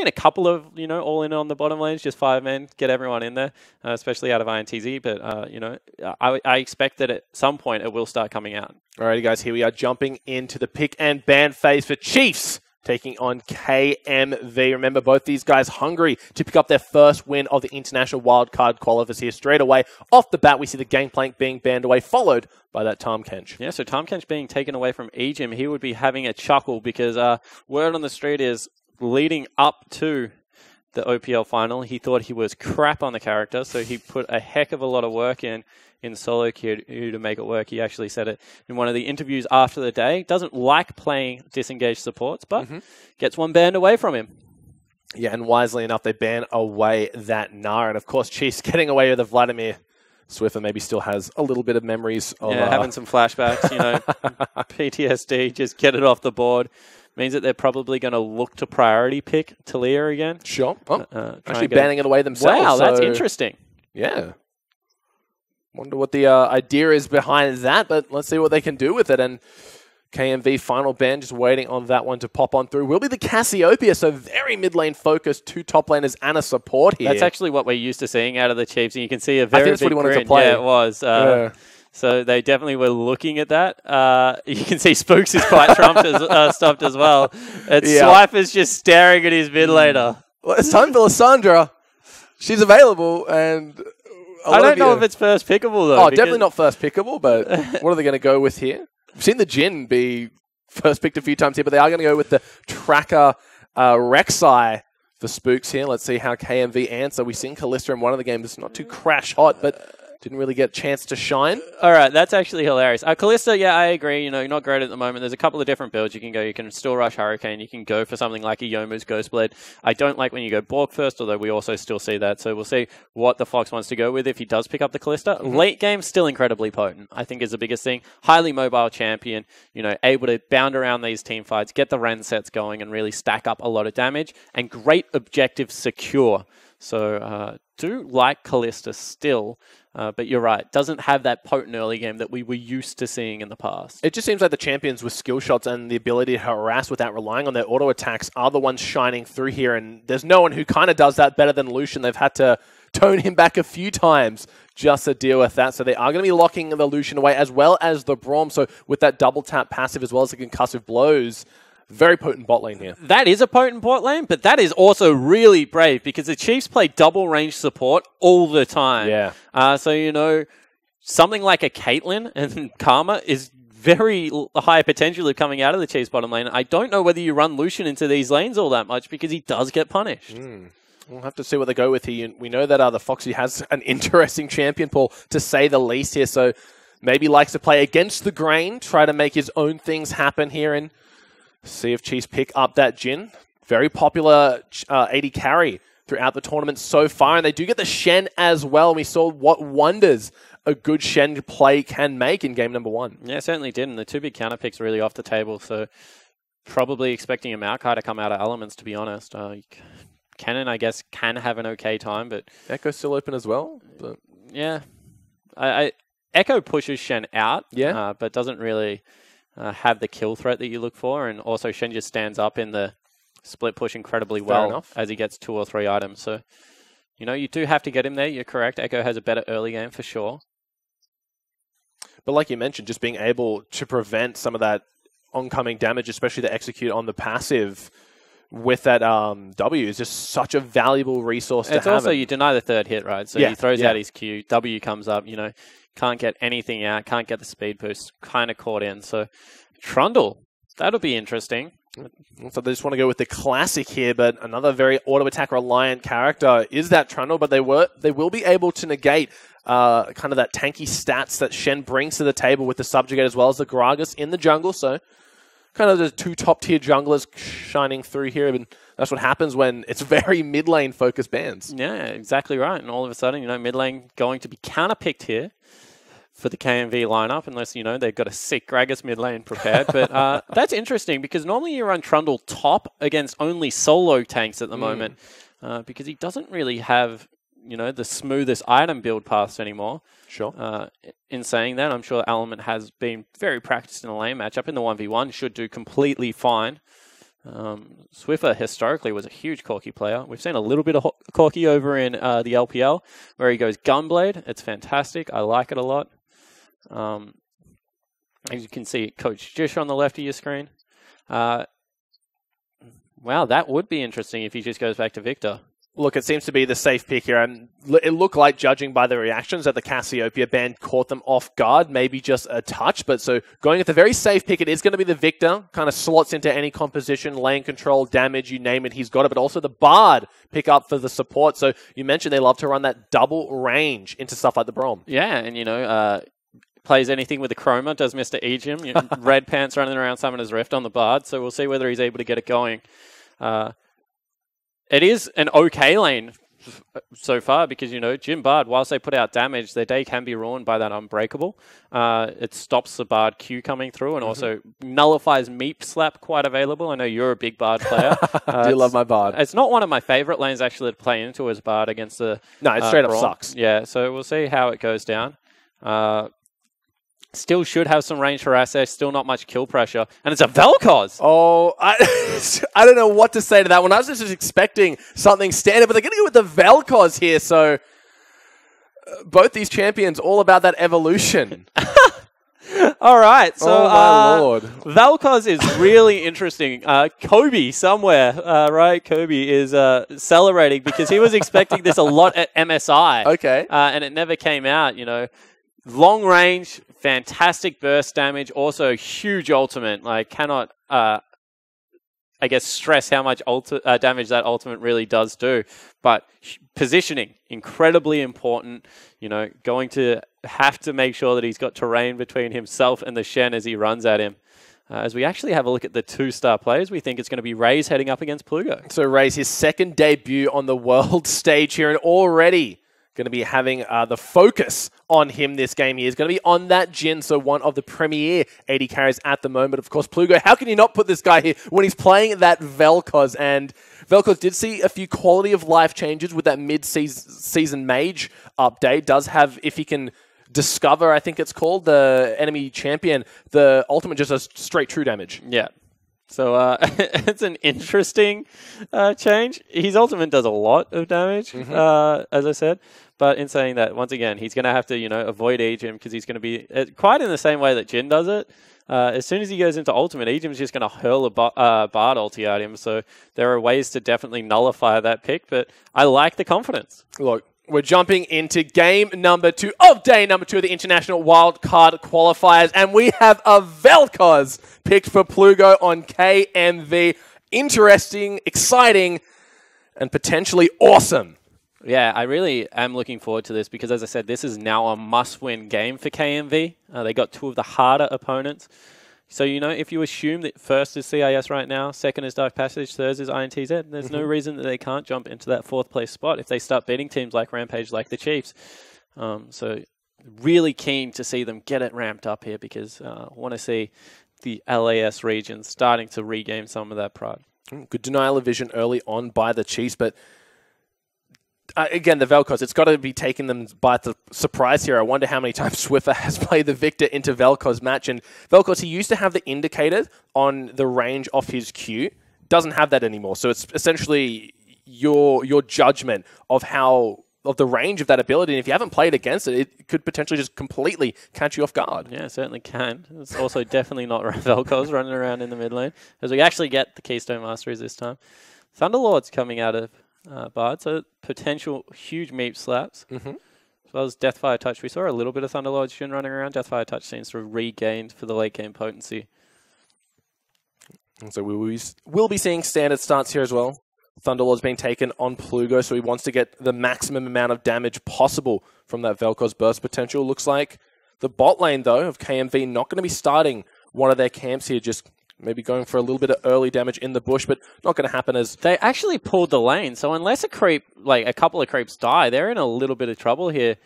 seen a couple of, you know, all in on the bottom lanes, just five men, get everyone in there, uh, especially out of INTZ. But, uh, you know, I, I expect that at some point it will start coming out. Alrighty, guys, here we are jumping into the pick and ban phase for Chiefs taking on KMV. Remember, both these guys hungry to pick up their first win of the International Wildcard Qualifiers here straight away. Off the bat, we see the Gangplank being banned away, followed by that Tahm Kench. Yeah, so Tahm Kench being taken away from Ejim, he would be having a chuckle because uh, word on the street is leading up to the OPL final, he thought he was crap on the character, so he put a heck of a lot of work in in solo queue to make it work. He actually said it in one of the interviews after the day. Doesn't like playing disengaged supports, but mm-hmm. gets one banned away from him. Yeah, and wisely enough, they ban away that Gnar. And of course, Chiefs getting away with the Vladimir Swiffer maybe still has a little bit of memories of yeah, uh, having some flashbacks, you know, PTSD, just get it off the board. Means that they're probably going to look to priority pick Taliyah again. Sure. Oh, uh, actually banning it away themselves. Wow, that's interesting. Yeah. Wonder what the uh, idea is behind that, but let's see what they can do with it. And KMV final ban, just waiting on that one to pop on through. Will be the Cassiopeia, so very mid lane focused, two top laners and a support here. That's actually what we're used to seeing out of the Chiefs, and you can see a very I think that's what he wanted grin. to play. Yeah, it was. Uh, yeah. So they definitely were looking at that. Uh, you can see Spooks is quite trumped as, uh, stumped as well. And yeah. Swipe is just staring at his mid laner. Well, it's time for Lissandra. She's available, and I don't know if it's first pickable though. Oh, definitely not first pickable. But what are they going to go with here? We've seen the Jhin be first picked a few times here, but they are going to go with the Tracker uh, Rek'Sai for Spooks here. Let's see how KMV answer. We've seen Kalista in one of the games. It's not too crash hot, but didn't really get a chance to shine. All right, that's actually hilarious. Uh, Kalista, yeah, I agree. You know, not great at the moment. There's a couple of different builds you can go. You can still rush Hurricane. You can go for something like a Youmuu's Ghostblade. I don't like when you go Bork first, although we also still see that. So we'll see what the Fox wants to go with if he does pick up the Kalista. Mm-hmm. Late game, still incredibly potent. I think is the biggest thing. Highly mobile champion. You know, able to bound around these team fights, get the Rend sets going, and really stack up a lot of damage. And great objective secure. So uh, do like Kalista still. Uh, but you're right, doesn't have that potent early game that we were used to seeing in the past. It just seems like the champions with skill shots and the ability to harass without relying on their auto attacks are the ones shining through here, and there's no one who kind of does that better than Lucian. They've had to tone him back a few times just to deal with that. So they are going to be locking the Lucian away as well as the Braum. So with that double tap passive as well as the concussive blows, very potent bot lane here. That is a potent bot lane, but that is also really brave because the Chiefs play double range support all the time. Yeah. Uh, so, you know, something like a Caitlyn and Karma is very high potential of coming out of the Chiefs bottom lane. I don't know whether you run Lucian into these lanes all that much because he does get punished. Mm. We'll have to see what they go with here. We know that uh, the Foxy has an interesting champion pool, to say the least here. So maybe likes to play against the grain, try to make his own things happen here. And See if Chiefs pick up that Jhin. Very popular uh, AD carry throughout the tournament so far, and they do get the Shen as well. We saw what wonders a good Shen play can make in game number one. Yeah, certainly did, and the two big counter picks really off the table, so probably expecting a Maokai to come out of Elements, to be honest. Uh, Kennen, I guess, can have an okay time, but... Ekko's still open as well? But... Yeah. I, I Echo pushes Shen out, yeah, uh, but doesn't really uh, have the kill threat that you look for, and also Shen just stands up in the split push incredibly Fair well enough. as he gets two or three items. So, you know, you do have to get him there. You're correct. Ekko has a better early game for sure. But like you mentioned, just being able to prevent some of that oncoming damage, especially to execute on the passive with that um, W is just such a valuable resource it's to have. also, you deny the third hit, right? So yeah, he throws yeah. out his Q, W comes up, you know, can't get anything out, can't get the speed boost, kind of caught in. So Trundle, that'll be interesting. So they just want to go with the classic here, but another very auto attack reliant character is that Trundle, but they were they will be able to negate uh, kind of that tanky stats that Shen brings to the table with the subjugate as well as the Gragas in the jungle. So kind of the two top tier junglers shining through here. And that's what happens when it's very mid lane focused bans. Yeah, exactly right. And all of a sudden, you know, mid lane going to be counter picked here for the KMV lineup, unless you know they've got a sick Gragas mid lane prepared. but uh, that's interesting because normally you run Trundle top against only solo tanks at the mm. moment uh, because he doesn't really have you know the smoothest item build paths anymore. Sure. Uh, in saying that, I'm sure Element has been very practiced in a lane matchup in the one v one. Should do completely fine. Um, Swiffer historically was a huge Corki player. We've seen a little bit of Ho- Corki over in uh, the LPL where he goes Gunblade. It's fantastic. I like it a lot. Um, as you can see, Coach Jish on the left of your screen. Uh, wow, that would be interesting if he just goes back to Viktor. Look, it seems to be the safe pick here, and it looked like, judging by the reactions, that the Cassiopeia band caught them off guard, maybe just a touch. But so going at the very safe pick, it is going to be the Viktor. Kind of slots into any composition, lane control, damage, you name it, he's got it. But also the Bard pick up for the support. So you mentioned they love to run that double range into stuff like the Braum. Yeah, and you know, uh, plays anything with the Chroma, does Mr. Ejim. Red pants running around Summoner's Rift on the Bard, so we'll see whether he's able to get it going. Uh, it is an okay lane so far because, you know, Jim Bard, whilst they put out damage, their day can be ruined by that Unbreakable. Uh, it stops the Bard Q coming through and also nullifies Meep Slap quite available. I know you're a big Bard player. Uh, I do love my Bard. It's not one of my favorite lanes actually to play into as Bard against the No, it uh, straight up Brawl. sucks. Yeah, so we'll see how it goes down. Uh, still should have some range for assets, still not much kill pressure. And it's a Vel'Koz! Oh, I, I don't know what to say to that one. I was just expecting something standard, but they're going to go with the Vel'Koz here. So uh, both these champions all about that evolution. All right, so oh my uh, lord! Vel'Koz is really interesting. Uh, Kobe somewhere, uh, right? Kobe is uh, celebrating because he was expecting this a lot at MSI. Okay. uh, and it never came out. You know, long range, fantastic burst damage, also huge ultimate. Like, cannot, uh, I guess, stress how much ulti- uh, damage that ultimate really does do. But positioning, incredibly important. You know, going to have to make sure that he's got terrain between himself and the Shen as he runs at him. Uh, as we actually have a look at the two star players, we think it's going to be Rays heading up against Plugo. So Ray's his second debut on the world stage here, and already going to be having uh, the focus on him this game. He is going to be on that Jhin, so one of the premier AD carries at the moment. Of course, Plugo, how can you not put this guy here when he's playing that Vel'Koz? And Vel'Koz did see a few quality of life changes with that mid-season mage update. Does have, if he can discover, I think it's called, the enemy champion, the ultimate just does straight true damage. Yeah. So uh, it's an interesting uh, change. His ultimate does a lot of damage, uh, as I said. But in saying that, once again, he's going to have to, you know, avoid Ejim because he's going to be uh, quite in the same way that Jhin does it. Uh, as soon as he goes into ultimate, Ejim's just going to hurl a ba- uh, Bard ulti at him. So there are ways to definitely nullify that pick. But I like the confidence. Look, we're jumping into game number two of day number two of the International Wildcard Qualifiers, and we have a Vel'Koz picked for Plugo on KMV. Interesting, exciting, and potentially awesome. Yeah, I really am looking forward to this because, as I said, this is now a must-win game for KMV. Uh, they got two of the harder opponents. So, you know, if you assume that first is CIS right now, second is Dark Passage, third is INTZ, there's no reason that they can't jump into that fourth place spot if they start beating teams like Rampage, like the Chiefs. Um, so, really keen to see them get it ramped up here because uh, I want to see the LAS region starting to regain some of that pride. Good denial of vision early on by the Chiefs, but uh, again, the Vel'Koz, it's got to be taking them by the surprise here. I wonder how many times Swiffer has played the Viktor into Vel'Koz match. And Vel'Koz, he used to have the indicator on the range off his Q. Doesn't have that anymore. So it's essentially your your judgment of how of the range of that ability. And if you haven't played against it, it could potentially just completely catch you off guard. Yeah, it certainly can. It's also definitely not Vel'Koz running around in the mid lane, as we actually get the Keystone Masteries this time. Thunderlord's coming out of uh, Bard, so potential huge meep slaps. Mhm. As well as Deathfire Touch. We saw a little bit of Thunderlord Shen running around. Deathfire Touch seems to have regained for the late game potency. And so we will be, will be seeing standard starts here as well. Thunderlord's being taken on Plugo, so he wants to get the maximum amount of damage possible from that Vel'Koz burst potential. Looks like the bot lane, though, of KMV not going to be starting one of their camps here, just maybe going for a little bit of early damage in the bush, but not going to happen as They actually pulled the lane, so unless a creep, like a couple of creeps die, they're in a little bit of trouble here.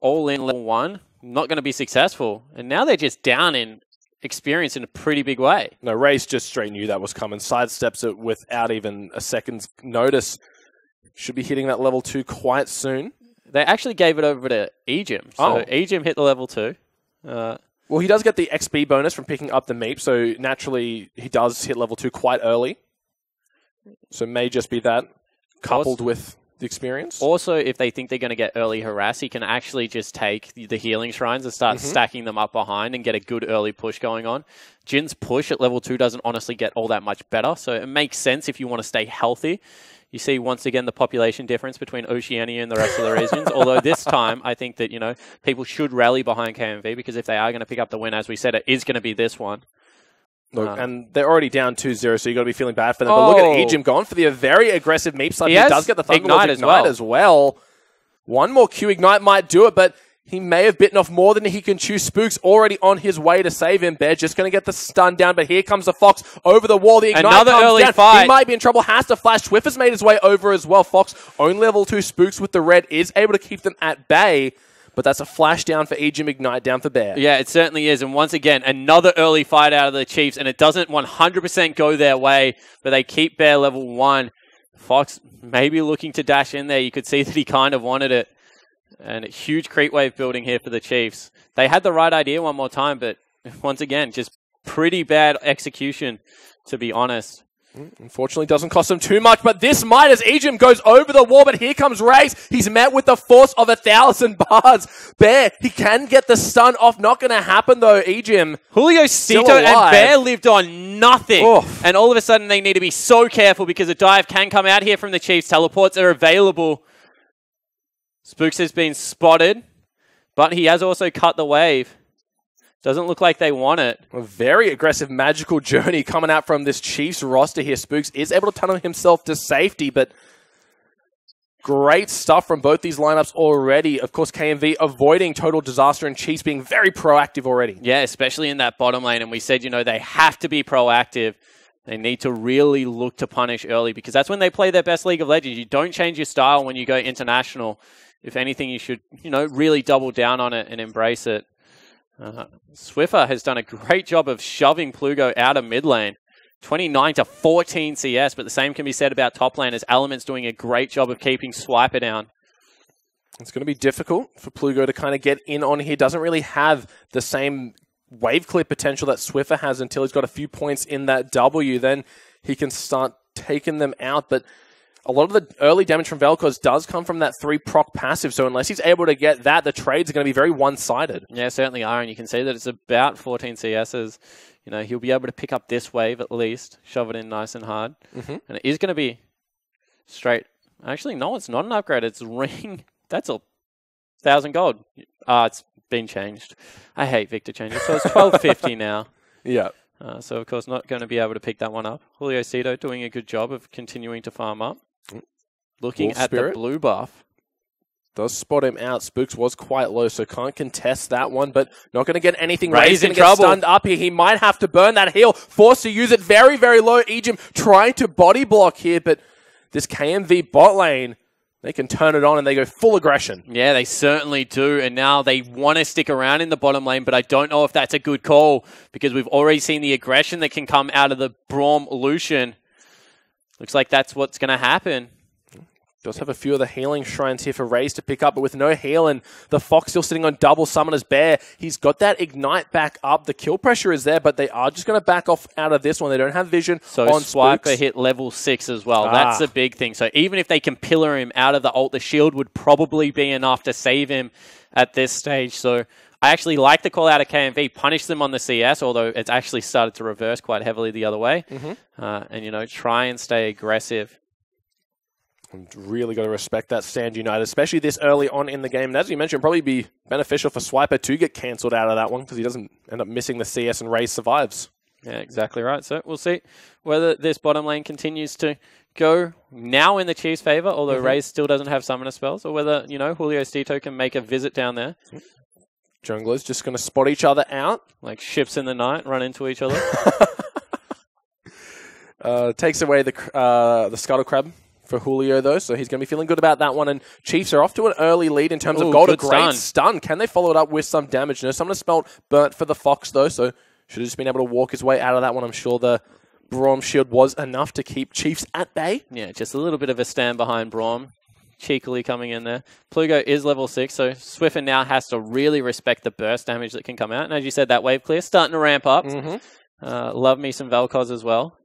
All in level one, not going to be successful. And now they're just down in experience in a pretty big way. No, Race just straight knew that was coming. Sidesteps it without even a second's notice. Should be hitting that level two quite soon. They actually gave it over to Ejim. So Oh. Ejim hit the level two. Uh, Well, he does get the XP bonus from picking up the Meep, so naturally he does hit level 2 quite early. So it may just be that, coupled with the experience. Also, if they think they're going to get early harass, he can actually just take the, the healing shrines and start Mm-hmm. stacking them up behind and get a good early push going on. Jhin's push at level 2 doesn't honestly get all that much better, so it makes sense if you want to stay healthy. You see once again the population difference between Oceania and the rest of the regions. Although this time, I think that you know people should rally behind KMV because if they are going to pick up the win, as we said, it is going to be this one. Look, Uh, and they're already down 2-0, so you got to be feeling bad for them. But look Oh. at Ejim going for the very aggressive Meep slap. He He, does get the Thunder Ignite Lord's as well. as well. One more Q Ignite might do it, but he may have bitten off more than he can chew. Spook's already on his way to save him. Bear just going to get the stun down, but here comes the Fox over the wall. The Ignite Another comes early down. fight. He might be in trouble. Has to flash. Swift has made his way over as well. Fox own level two Spooks with the red is able to keep them at bay. But that's a flash down for Ejim Ignite down for Bear. Yeah, it certainly is. And once again, another early fight out of the Chiefs, and it doesn't 100% go their way, but they keep Bear level one. Fox maybe looking to dash in there. You could see that he kind of wanted it. And a huge creep wave building here for the Chiefs. They had the right idea one more time, but once again, just pretty bad execution, to be honest. Mm, unfortunately, doesn't cost him too much, but this might as Ejim goes over the wall, but here comes Raze. He's met with the force of a thousand bars. Bear, he can get the stun off. Not going to happen though, Ejim. Julio Cito and. Bear lived on nothing. Oof. And all of a sudden, they need to be so careful because a dive can come out here from the Chiefs. Teleports are available. Spooks has been spotted, but he has also cut the wave. Doesn't look like they want it. A very aggressive magical journey coming out from this Chiefs roster here. Spooks is able to tunnel himself to safety, but great stuff from both these lineups already. Of course, KMV avoiding total disaster and Chiefs being very proactive already. Yeah, especially in that bottom lane. And we said, you know, they have to be proactive. They need to really look to punish early because that's when they play their best League of Legends. You don't change your style when you go international. If anything, you should, you know, really double down on it and embrace it. Uh, Swiffer has done a great job of shoving Plugo out of mid lane. 29 to 14 CS, but the same can be said about top lane as Element's doing a great job of keeping Swiper down. It's going to be difficult for Plugo to kind of get in on here. Doesn't really have the same wave clear potential that Swiffer has until he's got a few points in that W. Then he can start taking them out. But a lot of the early damage from Vel'Koz does come from that three proc passive. So unless he's able to get that, the trades are going to be very one sided. Yeah, certainly are, and you can see that it's about 14 CSs. You know, he'll be able to pick up this wave at least, shove it in nice and hard, Mhm. and it is going to be straight. Actually, no, it's not an upgrade. It's ring. That's a thousand gold. Ah, it's been changed. I hate Viktor changes, so it's 1250 now. Yeah. Uh, so of course, not going to be able to pick that one up. Julio Cito doing a good job of continuing to farm up. Looking Wolf at Spirit. the blue buff. Does spot him out. Spooks was quite low, so can't contest that one, but not going to get anything. Ray's Ray's in get trouble. stunned up here. He might have to burn that heal. Forced to use it very, very low. Ejim trying to body block here, but this KMV bot lane, they can turn it on and they go full aggression. Yeah, they certainly do. And now they want to stick around in the bottom lane, but I don't know if that's a good call because we've already seen the aggression that can come out of the Braum Lucian. Looks like that's what's going to happen. Does have a few of the healing shrines here for Rays to pick up, but with no heal and the Fox still sitting on double Summoner's Bear, he's got that ignite back up. The kill pressure is there, but they are just going to back off out of this one. They don't have vision So on Swiper Spooks. hit level six as well. Ah. That's a big thing. So even if they can pillar him out of the ult, the shield would probably be enough to save him at this stage. So I actually like the call out of KMV, punish them on the CS, although it's actually started to reverse quite heavily the other way. Mhm. Uh, and, you know, try and stay aggressive. I'm really got to respect that stand United, especially this early on in the game. And as you mentioned, probably be beneficial for Swiper to get cancelled out of that one because he doesn't end up missing the CS and Ray survives. Yeah, exactly right. So we'll see whether this bottom lane continues to go now in the Chiefs' favor, although Mhm. Ray still doesn't have summoner spells, or whether, you know, Julio Stito can make a visit down there, Junglers just going to spot each other out. like ships in the night, run into each other. Uh, takes away the uh, the scuttle crab for Julio though, so he's going to be feeling good about that one. And Chiefs are off to an early lead in terms Ooh, of gold. A great stun. stun. Can they follow it up with some damage? No, someone has spelled burnt for the Fox though, so should have just been able to walk his way out of that one. I'm sure the Braum shield was enough to keep Chiefs at bay. Yeah, just a little bit of a stand behind Braum. Cheekily coming in there. Plugo is level 6, so Swiffer now has to really respect the burst damage that can come out. And as you said, that wave clear starting to ramp up. Mm-hmm. Uh, love me some Vel'Koz as well.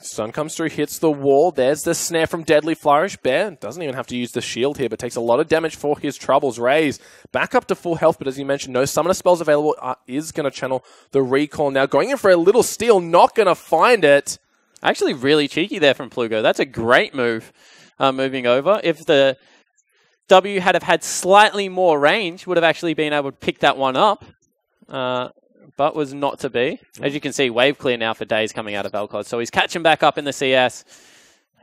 Sun comes through, hits the wall. There's the snare from Deadly Flourish. Bear doesn't even have to use the shield here, but takes a lot of damage for his troubles. Raze back up to full health, but as you mentioned, no summoner spells available. Uh, is going to channel the recall now. Going in for a little steal, not going to find it. Actually, really cheeky there from Plugo. That's a great move uh, moving over. If the W had have had slightly more range, would have actually been able to pick that one up. Uh, but was not to be. As you can see, wave clear now for days coming out of Vel'Koz. So he's catching back up in the CS.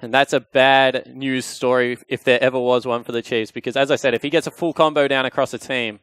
And that's a bad news story if there ever was one for the Chiefs. Because as I said, if he gets a full combo down across the team,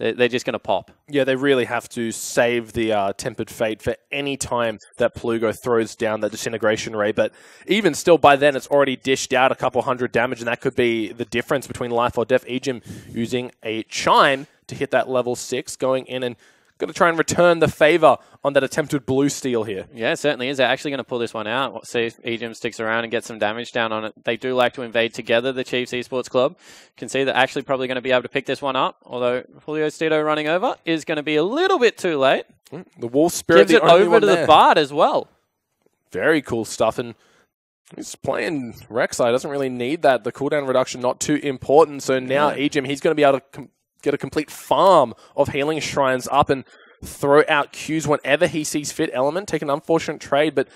they're, just going to pop. Yeah, they really have to save the uh, Tempered Fate for any time that Plugo throws down that Disintegration Ray. But even still, by then, it's already dished out a couple hundred damage, and that could be the difference between life or death. Ejim using a Chime to hit that level 6, going in and going to try and return the favor on that attempted blue steal here. Yeah, certainly is. They're actually going to pull this one out. See if Ejim sticks around and gets some damage down on it. They do like to invade together, the Chiefs Esports Club. can see they're actually probably going to be able to pick this one up, although Julio Cito running over is going to be a little bit too late. Mm, the Wolf Spirit Gives it over to there. the Bard as well. Very cool stuff. And he's playing Rek'Sai. Doesn't really need that. The cooldown reduction not too important. So now Yeah. Ejim, he's going to be able to get a complete farm of healing shrines up and throw out cues whenever he sees fit. Element take an unfortunate trade, but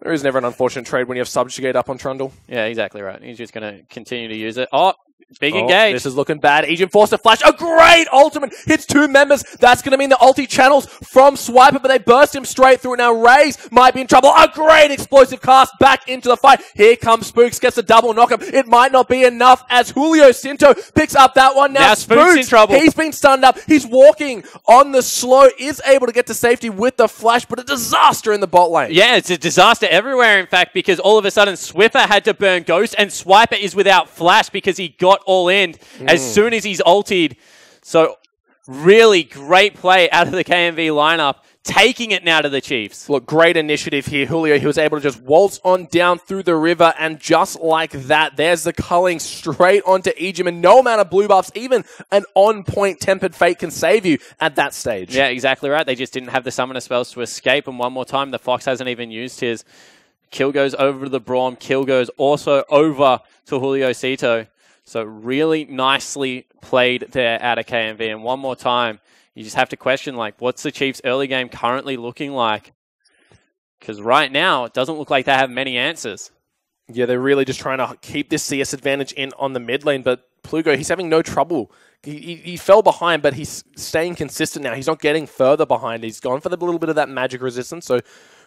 there is never an unfortunate trade when you have Subjugate up on Trundle. Yeah, exactly right. He's just going to continue to use it. Oh, big Oh, engage. This is looking bad. Agent to flash. A great ultimate hits two members. That's going to mean the ulti channels from Swiper, but they burst him straight through. Now Rays might be in trouble. A great explosive cast back into the fight. Here comes Spooks, gets a double knock him. It might not be enough as Julio Cinto picks up that one. Now, Now Spooks in trouble. He's been stunned up. He's walking on the slow, is able to get to safety with the flash, but a disaster in the bot lane. Yeah, it's a disaster everywhere, in fact, because all of a sudden Swiffer had to burn Ghost, and Swiper is without Flash because he got all in as hmm. soon as he's ulted. So, really great play out of the KMV lineup, taking it now to the Chiefs. Look, great initiative here. Julio, he was able to just waltz on down through the river, and just like that, there's the culling straight onto Ejim, and no amount of blue buffs, even an on-point Tempered Fate can save you at that stage. Yeah, exactly right. They just didn't have the summoner spells to escape, and one more time, the Fox hasn't even used his. Kill goes over to the Braum. Kill goes also over to Julio Cito. So really nicely played there out of KMV. And one more time, you just have to question, like, what's the Chiefs' early game currently looking like? Because right now, it doesn't look like they have many answers. Yeah, they're really just trying to keep this CS advantage in on the mid lane, but Plugo, he's having no trouble. He, he, he fell behind, but he's staying consistent now. He's not getting further behind. He's gone for a little bit of that magic resistance, so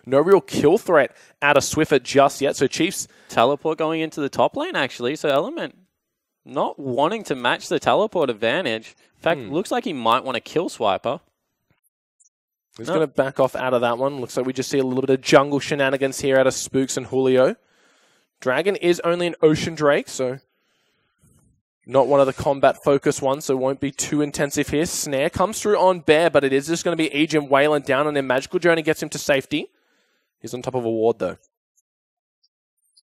no real kill threat out of Swiffer just yet. So Chiefs Teleport going into the top lane, actually. So Element not wanting to match the teleport advantage. In fact, hmm. looks like he might want to kill Swiper. He's No. going to back off out of that one. Looks like we just see a little bit of jungle shenanigans here out of Spooks and Julio. Dragon is only an Ocean Drake, so not one of the combat focus ones, so won't be too intensive here. Snare comes through on Bear, but it is just going to be Agent Wayland down on him. Magical Journey gets him to safety. He's on top of a ward, though.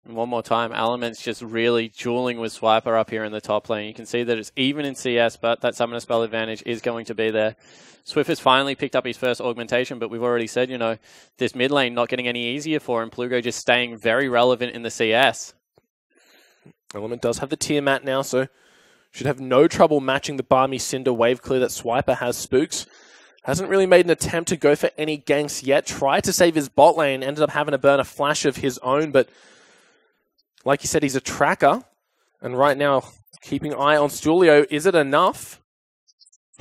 One more time, Element's just really dueling with Swiper up here in the top lane. You can see that it's even in CS, but that summoner spell advantage is going to be there. Swift has finally picked up his first augmentation, but we've already said, you know, this mid lane not getting any easier for him. Plugo just staying very relevant in the CS. Element does have the Tiamat now, so should have no trouble matching the Barmy Cinder wave clear that Swiper has. Spooks hasn't really made an attempt to go for any ganks yet. Tried to save his bot lane, ended up having to burn a flash of his own, but like you said, he's a tracker, and right now keeping eye on Stulio. Is it enough?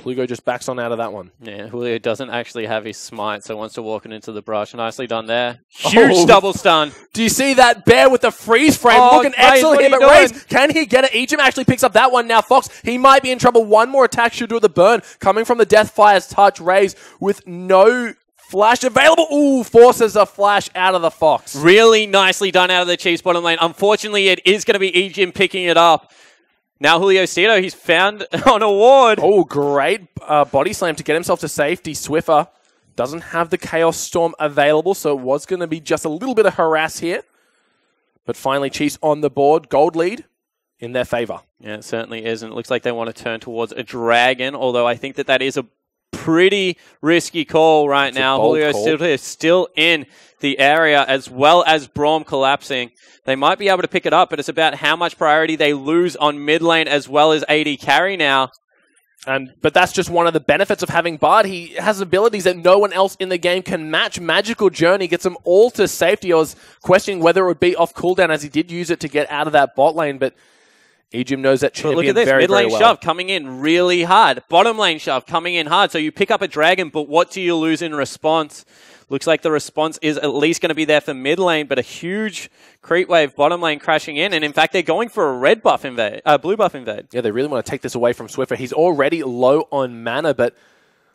Plugo just backs on out of that one. Yeah, Julio doesn't actually have his smite, so wants to walk it into the brush. Nicely done there. Oh. Huge Oh. double stun. Do you see that bear with the freeze frame? Oh, Looking excellent here, but Raze, can he get it? Ejim actually picks up that one now. Fox, he might be in trouble. One more attack should do the burn. Coming from the Deathfire's touch, Raze with no flash available. Ooh, forces a flash out of the Fox. Really nicely done out of the Chiefs bottom lane. Unfortunately, it is going to be Ejim picking it up. Now Julio Cito, he's found on a ward. Oh, great uh, body slam to get himself to safety. Swiffer doesn't have the Chaos Storm available, so it was going to be just a little bit of harass here. But finally, Chiefs on the board. Gold lead in their favor. Yeah, it certainly is. And it looks like they want to turn towards a dragon, although I think that that is a pretty risky call right It's now. Julio still is still in the area as well as Braum collapsing. They might be able to pick it up, but it's about how much priority they lose on mid lane as well as AD carry now. And but that's just one of the benefits of having Bard. He has abilities that no one else in the game can match. Magical Journey gets them all to safety. I was questioning whether it would be off cooldown as he did use it to get out of that bot lane, but Ejim knows that champion But look at this very, mid lane well. shove coming in really hard. Bottom lane shove coming in hard. So you pick up a dragon, but what do you lose in response? Looks like the response is at least going to be there for mid lane, but a huge creep wave bottom lane crashing in. And in fact, they're going for a red buff invade, uh, blue buff invade. Yeah, they really want to take this away from Swiffer. He's already low on mana, but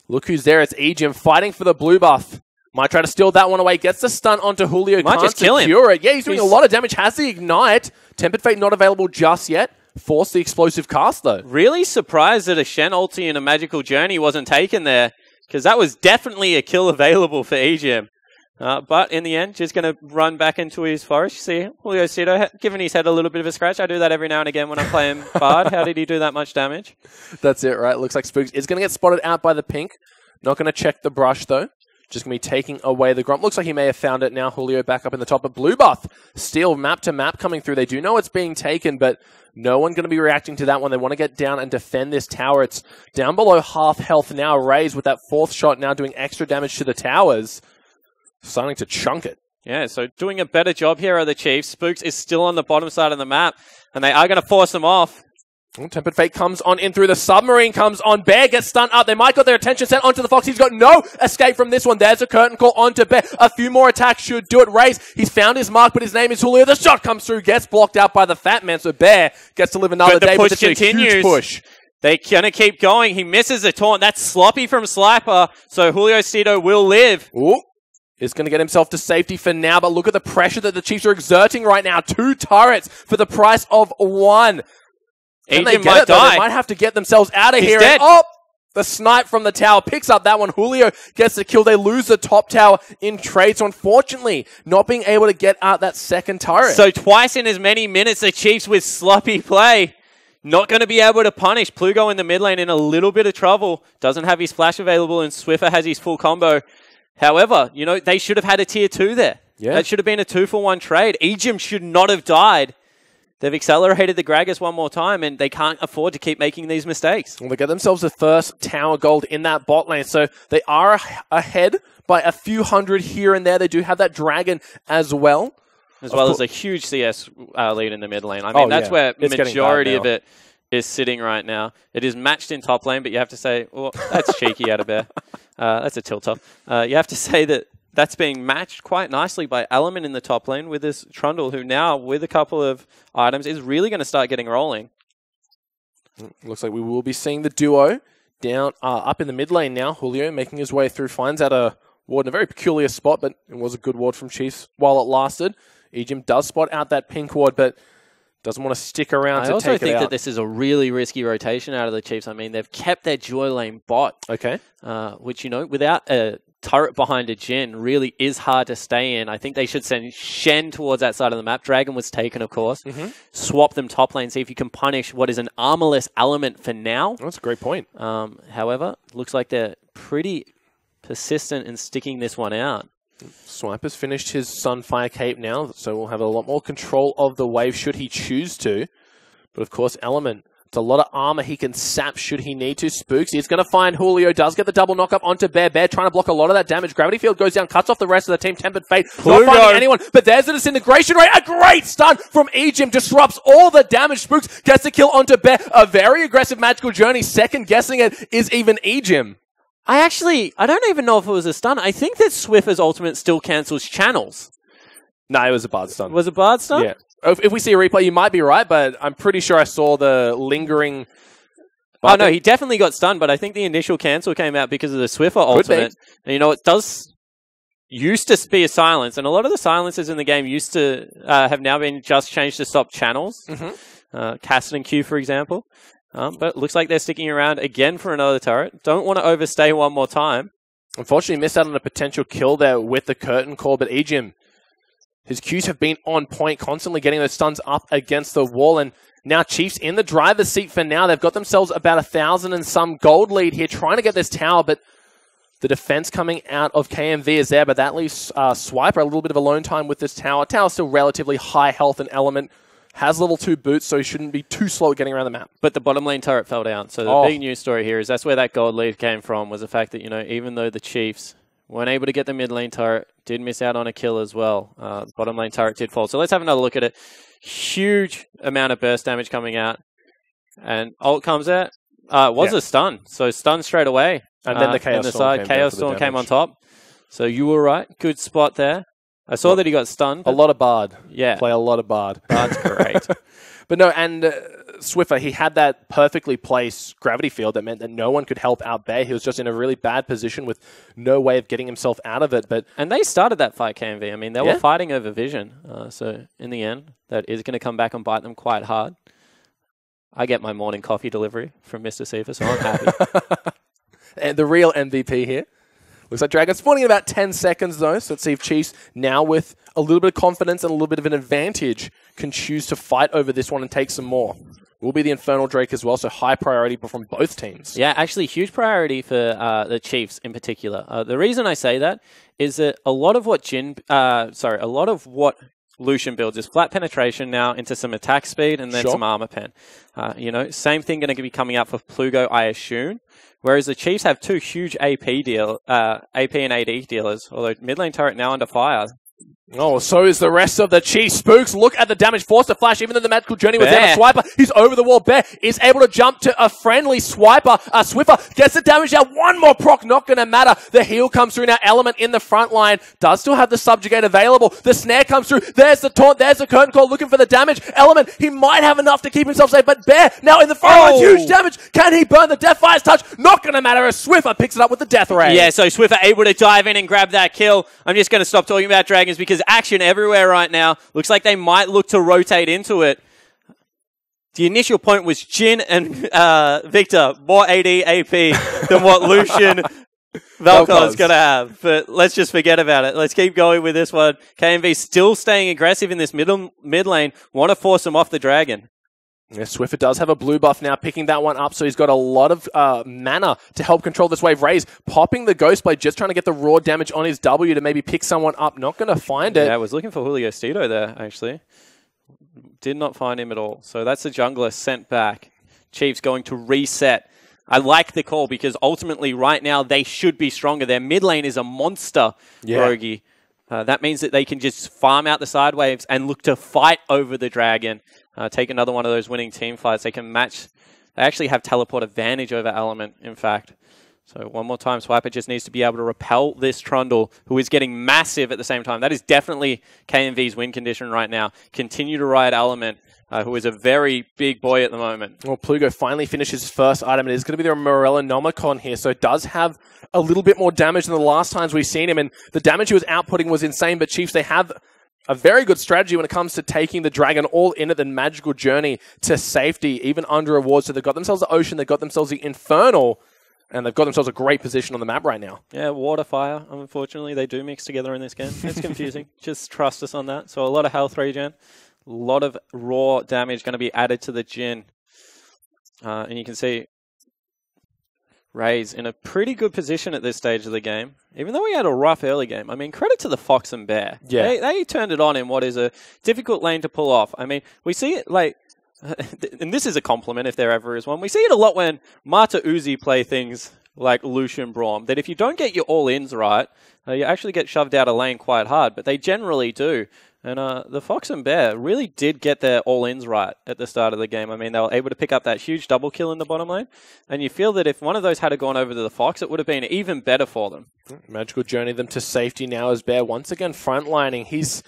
look who's there. It's Ejim fighting for the blue buff. Might try to steal that one away. Gets the stun onto Julio. Might Can't just kill him. it. Yeah, he's doing He's- a lot of damage. Has the ignite. Tempered Fate not available just yet. Force the explosive cast though. Really surprised that a Shen ulti and a magical journey wasn't taken there, because that was definitely a kill available for Egypt. Uh, but in the end, just going to run back into his forest. See, Julio Cito giving his head a little bit of a scratch. I do that every now and again when I'm playing Bard. How did he do that much damage? That's it, right? Looks like Spooks is going to get spotted out by the pink. Not going to check the brush, though. Just going to be taking away the Gromp. Looks like he may have found it now. Julio back up in the top. But Blue Buff, still map to map coming through. They do know it's being taken, but no one going to be reacting to that one. They want to get down and defend this tower. It's down below half health now. Raised with that fourth shot now doing extra damage to the towers. Starting to chunk it. Yeah, so doing a better job here are the Chiefs. Spooks is still on the bottom side of the map, and they are going to force them off. Tempered Fate comes on in through the submarine, comes on. Bear gets stunned up. They might got their attention sent onto the Fox. He's got no escape from this one. There's a curtain call onto Bear. A few more attacks should do it. Raise, he's found his mark, but his name is Julio. The shot comes through, gets blocked out by the Fat Man. So Bear gets to live another But the day, push but it's a huge continues. push. They gonna keep going. He misses a taunt. That's sloppy from Sliper, so Julio Cito will live. Ooh. Is going to get himself to safety for now, but look at the pressure that the Chiefs are exerting right now. Two turrets for the price of one. Can they might it, though? They might have to get themselves out of He's here. dead. And, oh, the snipe from the tower picks up that one. Julio gets the kill. They lose the top tower in trade. So unfortunately, not being able to get out that second turret. So twice in as many minutes, the Chiefs with sloppy play. Not going to be able to punish. Plugo in the mid lane in a little bit of trouble. Doesn't have his flash available, and Swiffer has his full combo. However, you know, they should have had a tier two there. Yeah. That should have been a two for one trade. Egypt should not have died. They've accelerated the Gragas one more time, and they can't afford to keep making these mistakes. Well, they get themselves the first tower gold in that bot lane. So they are ahead by a few hundred here and there. They do have that dragon as well. as well as a huge CS uh, lead in the mid lane. I mean, Oh, that's yeah. where It's majority of it is sitting right now. It is matched in top lane, but you have to say, well, that's cheeky out of bear. Uh, that's a tilt off. Uh, you have to say that that's being matched quite nicely by Element in the top lane with this Trundle, who now, with a couple of items, is really going to start getting rolling. Looks like we will be seeing the duo down uh, up in the mid lane now. Julio making his way through, finds out a ward in a very peculiar spot, but it was a good ward from Chiefs while it lasted. Ejim does spot out that pink ward, but doesn't want to stick around I to also take think it out. that this is a really risky rotation out of the Chiefs. I mean, they've kept their Joy Lane bot okay, uh, which you know, without a turret behind a Jhin, really is hard to stay in. I think they should send Shen towards that side of the map. Dragon was taken, of course. Mm-hmm. Swap them top lane, see if you can punish what is an armorless element for now. that's a great point. Um, however, looks like they're pretty persistent in sticking this one out. Swipe has finished his Sunfire Cape now, so we'll have a lot more control of the wave should he choose to. But of course, Element, it's a lot of armor he can sap should he need to. Spooks, he's going to find Julio, does get the double knock up onto Bear. Bear trying to block a lot of that damage. Gravity Field goes down, cuts off the rest of the team. Tempered Fate, not finding anyone. But there's the disintegration ray. A great stun from Ejim, disrupts all the damage. Spooks gets the kill onto Bear. A very aggressive magical journey. Second guessing it is even Ejim. I actually, I don't even know if it was a stun. I think that Swiffer's ultimate still cancels channels. No, it was a bad stun. Was it Bard stun? Yeah. If, if we see a replay, you might be right, but I'm pretty sure I saw the lingering. Oh no, he definitely got stunned, but I think the initial cancel came out because of the Swiffer ultimate. And you know, it does used to be a silence, and a lot of the silences in the game used to uh, have now been just changed to stop channels. Mhm. Uh, Kassadin Q, for example. Um, but it looks like they're sticking around again for another turret. Don't want to overstay one more time. Unfortunately, missed out on a potential kill there with the curtain call, but Ejim His Qs have been on point, constantly getting those stuns up against the wall. And now Chiefs in the driver's seat for now. They've got themselves about a thousand and some gold lead here, trying to get this tower, but the defense coming out of KMV is there, but that leaves uh, Swiper a little bit of alone time with this tower. Tower's still relatively high health and element. Has level 2 boots, so he shouldn't be too slow at getting around the map. But the bottom lane turret fell down. So the Oh. big news story here is that's where that gold lead came from, was the fact that, you know, even though the Chiefs weren't able to get the mid lane turret, did miss out on a kill as well. Uh, bottom lane turret did fall. So let's have another look at it. Huge amount of burst damage coming out. And ult comes out. Uh, it was Yeah. a stun. So stun straight away. And then uh, the Chaos the Storm side. came Chaos Storm came on top. So you were right. Good spot there. I saw that he got stunned. A lot of Bard. yeah. Play a lot of Bard. Bard's great. But no, and uh, Swiffer, he had that perfectly placed gravity field that meant that no one could help out Bear. He was just in a really bad position with no way of getting himself out of it. But And they started that fight, KMV. I mean, they Yeah. were fighting over vision. Uh, so in the end, that is going to come back and bite them quite hard. I get my morning coffee delivery from Mr. Seaver, so I'm happy. and the real MVP here. Looks like Dragon spawning in about 10 seconds, though. So let's see if Chiefs, now with a little bit of confidence and a little bit of an advantage, can choose to fight over this one and take some more. Will be the Infernal Drake as well, so high priority from both teams. yeah, actually, huge priority for uh, the Chiefs in particular. Uh, the reason I say that is that a lot of what Jhin, uh, sorry, a lot of what Lucian builds is flat penetration now into some attack speed and then Sure. some armor pen. Uh, you know, same thing going to be coming out for Plugo, I assume. Whereas the Chiefs have two huge AP deal, uh, AP and AD dealers. Although mid lane turret now under fire. Oh, so is the rest of the Chiefs. Spooks, look at the damage forced to flash, even though the magical journey was. Bear. But Swiper, he's over the wall. Bear is able to jump to a friendly Swiper. Uh, Swiffer gets the damage out. One more proc, not going to matter. The heal comes through now. Element in the front line does still have the subjugate available. The snare comes through. There's the taunt. There's the curtain call looking for the damage. Element, he might have enough to keep himself safe, but Bear now in the front line. Oh. Huge damage. Can he burn the Deathfire's touch? Not going to matter as Swiffer picks it up with the Death Ray. Yeah, so Swiffer able to dive in and grab that kill. I'm just going to stop talking about dragons because action everywhere right now. Looks like they might look to rotate into it. The initial point was Jhin and uh, Viktor more AD AP than what Lucian Valkor's. going to have. But let's just forget about it. Let's keep going with this one. KMV still staying aggressive in this middle mid lane. Want to force him off the dragon. Yeah, Swiffer does have a blue buff now, picking that one up, so he's got a lot of uh, mana to help control this wave. Raze popping the Ghost Blade, just trying to get the raw damage on his W to maybe pick someone up. Not going to find it. Yeah, I was looking for Julio Stito there, actually. Did not find him at all. So that's the jungler sent back. Chiefs going to reset. I like the call because ultimately, right now, they should be stronger. Their mid lane is a monster, Yeah. Rogi. Uh, that means that they can just farm out the side waves and look to fight over the dragon. Uh, take another one of those winning team fights. They can match. They actually have teleport advantage over Element, in fact. So one more time, Swiper just needs to be able to repel this Trundle, who is getting massive at the same time. That is definitely KMV's win condition right now. Continue to ride Element, uh, who is a very big boy at the moment. Well, Plugo finally finishes his first item. It is going to be the Morellonomicon here, so it does have a little bit more damage than the last times we've seen him. And the damage he was outputting was insane, but Chiefs, they have a very good strategy when it comes to taking the dragon all in at the magical journey to safety, even under a ward. So they've got themselves the ocean, they've got themselves the infernal, and they've got themselves a great position on the map right now. Yeah, water, fire. Unfortunately, they do mix together in this game. It's confusing. Just trust us on that. So a lot of health regen, a lot of raw damage going to be added to the Jhin. Uh, and you can see Ray's in a pretty good position at this stage of the game. Even though we had a rough early game, I mean, credit to the Fox and Bear. Yeah. They, they turned it on in what is a difficult lane to pull off. I mean, we see it like, and this is a compliment if there ever is one. We see it a lot when Mata Uzi play things like Lucian Braum, that if you don't get your all-ins right, uh, you actually get shoved out of lane quite hard, but they generally do. And uh, the Fox and Bear really did get their all-ins right at the start of the game. I mean, they were able to pick up that huge double kill in the bottom lane, and you feel that if one of those had gone over to the Fox, it would have been even better for them. Magical journey them to safety now as Bear once again frontlining. He's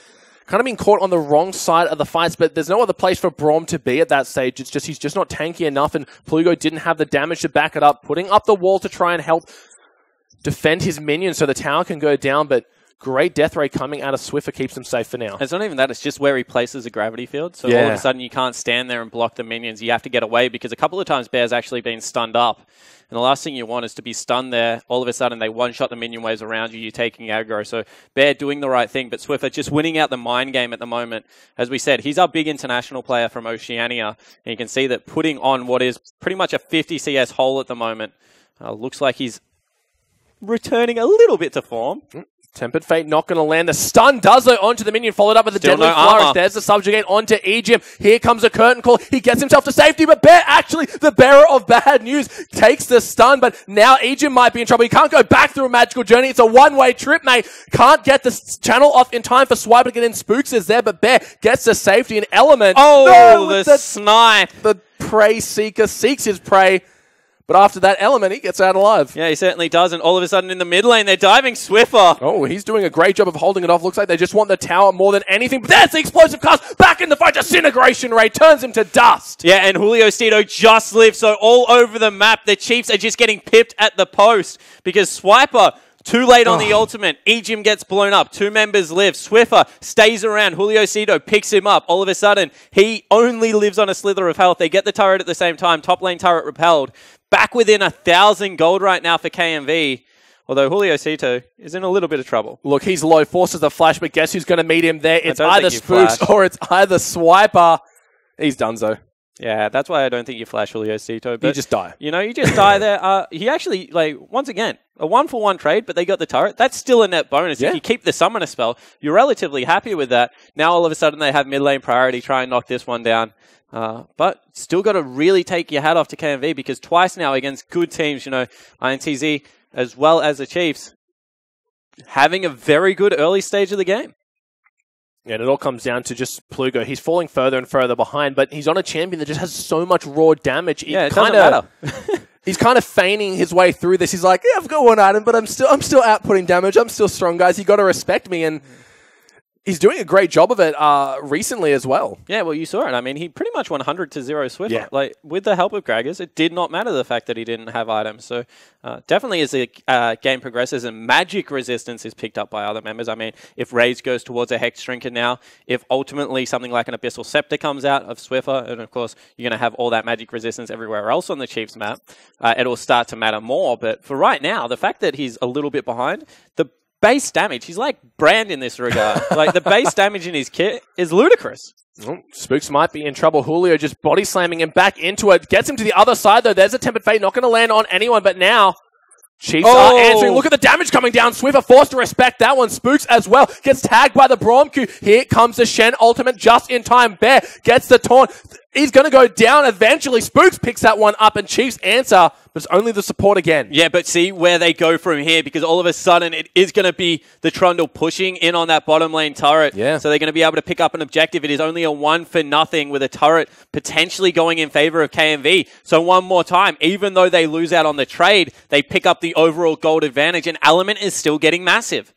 kind of been caught on the wrong side of the fights, but there's no other place for Braum to be at that stage. It's just he's just not tanky enough, and Plugo didn't have the damage to back it up, putting up the wall to try and help defend his minions so the tower can go down, but great death ray coming out of Swiffer keeps them safe for now. It's not even that, it's just where he places a gravity field. So all of a sudden you can't stand there and block the minions. You have to get away because a couple of times Bear's actually been stunned up. And the last thing you want is to be stunned there. All of a sudden they one shot the minion waves around you, you're taking aggro. So Bear doing the right thing, but Swiffer just winning out the mind game at the moment. As we said, he's our big international player from Oceania. And you can see that putting on what is pretty much a 50 CS hole at the moment. Uh, looks like he's returning a little bit to form. Tempered Fate not going to land. The stun does though onto the minion, followed up with the Still deadly no flourish. armor. There's the subjugate onto Egypt. Here comes a curtain call. He gets himself to safety, but Bear actually the bearer of bad news takes the stun. But now Egypt might be in trouble. He can't go back through a magical journey. It's a one-way trip, mate. Can't get the channel off in time for Swipe to get in. Spooks is there, but Bear gets the safety and element. Oh, No, the, the snipe. the prey seeker seeks his prey, but after that element, he gets out alive. Yeah, he certainly does. And all of a sudden in the mid lane, they're diving Swiffer. Oh, he's doing a great job of holding it off. Looks like they just want the tower more than anything. But there's the explosive cast back in the fight. Disintegration ray turns him to dust. Yeah, and Julio Cito just lived. So all over the map, the Chiefs are just getting pipped at the post because Swiper. Too late on the ultimate. Ejim gets blown up. Two members live. Swiffer stays around. Julio Cito picks him up. All of a sudden, he only lives on a slither of health. They get the turret at the same time. Top lane turret repelled. Back within a thousand gold right now for KMV. Although Julio Cito is in a little bit of trouble. Look, he's low, forces the flash, but guess who's going to meet him there? It's either Spooks or it's either Swiper. He's done so. Yeah, that's why I don't think you flash Julio Cito. You just die. You know, you just die there. Uh, he actually, like, once again, a one for one trade, but they got the turret. That's still a net bonus. Yeah. If you keep the summoner spell, you're relatively happy with that. Now all of a sudden they have mid lane priority, try and knock this one down. Uh, but still got to really take your hat off to KMV because twice now against good teams, you know, INTZ as well as the Chiefs, having a very good early stage of the game. Yeah, and it all comes down to just Plugo. He's falling further and further behind, but he's on a champion that just has so much raw damage. He Yeah, it kinda- doesn't matter. he's kind of feigning his way through this. He's like, "Yeah, I've got one item, but I'm still, I'm still outputting damage. I'm still strong, guys. You got to respect me." And he's doing a great job of it uh, recently as well. Yeah, well, you saw it. I mean, he pretty much 100 to 0 Swiffer. Yeah. Like, with the help of Gragas, it did not matter the fact that he didn't have items. So, uh, definitely as the uh, game progresses and magic resistance is picked up by other members. I mean, if Rage goes towards a Hexdrinker now, if ultimately something like an Abyssal Scepter comes out of Swiffer, and of course, you're going to have all that magic resistance everywhere else on the Chiefs map, uh, it'll start to matter more. But for right now, the fact that he's a little bit behind, the base damage, he's like Brand in this regard. like, the base damage in his kit is ludicrous. Oh, Spooks might be in trouble. Julio just body slamming him back into it. Gets him to the other side, though. There's a Tempered Fate. Not going to land on anyone, but now. Chiefs Oh. are answering. Look at the damage coming down. Swiffer forced to respect that one. Spooks as well. Gets tagged by the Braum Q. Here comes the Shen ultimate just in time. Bear gets the taunt. He's going to go down eventually. Spooks picks that one up, and Chiefs answer, but it's only the support again. Yeah, but see where they go from here because all of a sudden it is going to be the Trundle pushing in on that bottom lane turret. Yeah. So they're going to be able to pick up an objective. It is only a one for nothing with a turret potentially going in favor of KMV. So one more time, even though they lose out on the trade, they pick up the overall gold advantage and Element is still getting massive.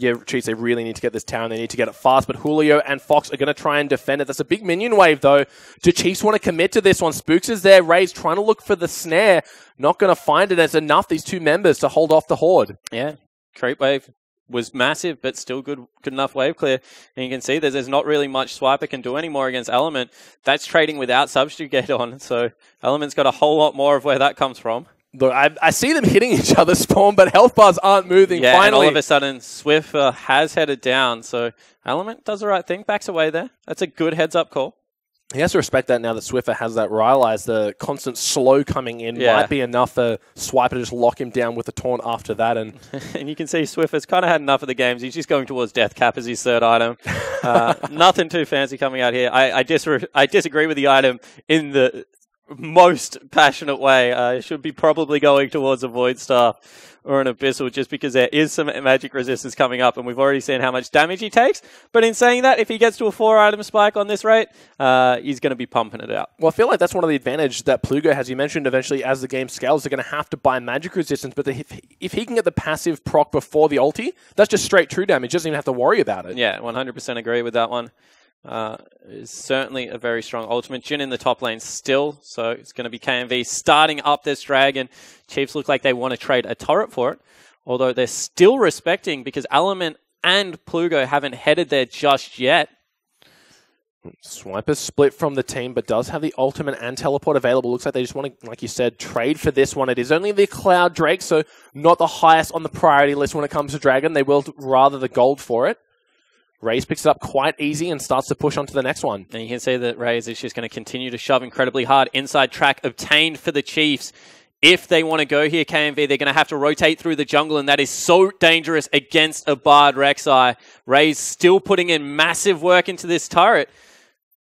Yeah, Chiefs, they really need to get this town. They need to get it fast, but Julio and Fox are going to try and defend it. That's a big minion wave, though. Do Chiefs want to commit to this one? Spooks is there. Ray's trying to look for the snare. Not going to find it. It's enough, these two members, to hold off the Horde. Yeah. Creep wave was massive, but still good, good enough wave clear. And you can see there's, there's not really much Swiper can do anymore against Element. That's trading without Subjugate on, so Element's got a whole lot more of where that comes from. Look, I, I see them hitting each other, Spawn, but health bars aren't moving. Yeah, and Finally, all of a sudden, Swift uh, has headed down, so Element does the right thing, backs away there. That's a good heads up call. he has to respect that now that Swiffer has that Rylai's. The constant slow coming in Yeah. might be enough for Swiper to just lock him down with the taunt after that. And and you can see Swift has kind of had enough of the games. He's just going towards Death Cap as his third item. Uh, nothing too fancy coming out here. I, I, dis- I disagree with the item in the most passionate way. Uh, should be probably going towards a Void Staff or an Abyssal just because there is some magic resistance coming up and we've already seen how much damage he takes. But in saying that, if he gets to a four item spike on this rate, uh, he's going to be pumping it out. Well, I feel like that's one of the advantage that Plugo has. You mentioned eventually as the game scales, they're going to have to buy magic resistance. But if, if he can get the passive proc before the ulti, that's just straight true damage. Doesn't even have to worry about it. Yeah, 100% agree with that one. Uh, is certainly a very strong ultimate. Jhin in the top lane still, so it's going to be KMV starting up this dragon. Chiefs look like they want to trade a turret for it, although they're still respecting because Element and Plugo haven't headed there just yet. Swiper's split from the team, but does have the ultimate and teleport available. Looks like they just want to, like you said, trade for this one. It is only the Cloud Drake, so not the highest on the priority list when it comes to Dragon. They will rather the gold for it. Raze picks it up quite easy and starts to push on to the next one. And you can see that Raze is just going to continue to shove incredibly hard. Inside track obtained for the Chiefs. If they want to go here, KMV, they're going to have to rotate through the jungle, and that is so dangerous against a Bard Rek'Sai. Raze still putting in massive work into this turret.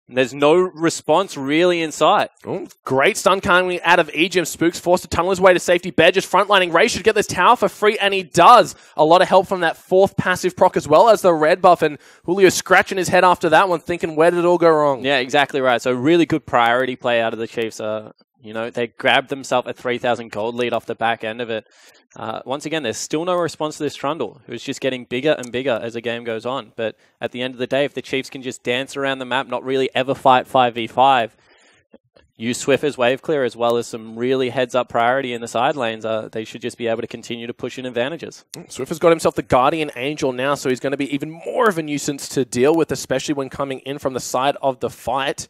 There's no response really in sight. Oh, great stun coming out of Ejim. Spooks forced to tunnel his way to safety. Bear just frontlining. Ray should get this tower for free, and he does. A lot of help from that fourth passive proc as well as the red buff, and Julio scratching his head after that one, thinking, where did it all go wrong? Yeah, exactly right. So really good priority play out of the Chiefs. Uh, you know, they grabbed themselves a 3,000 gold lead off the back end of it. Uh, once again, there's still no response to this Trundle, who's just getting bigger and bigger as the game goes on. But at the end of the day, if the Chiefs can just dance around the map, not really ever fight 5v5, use Swift as wave clear as well as some really heads up priority in the side lanes, uh, they should just be able to continue to push in advantages. Swift has got himself the Guardian Angel now, so he's going to be even more of a nuisance to deal with, especially when coming in from the side of the fight.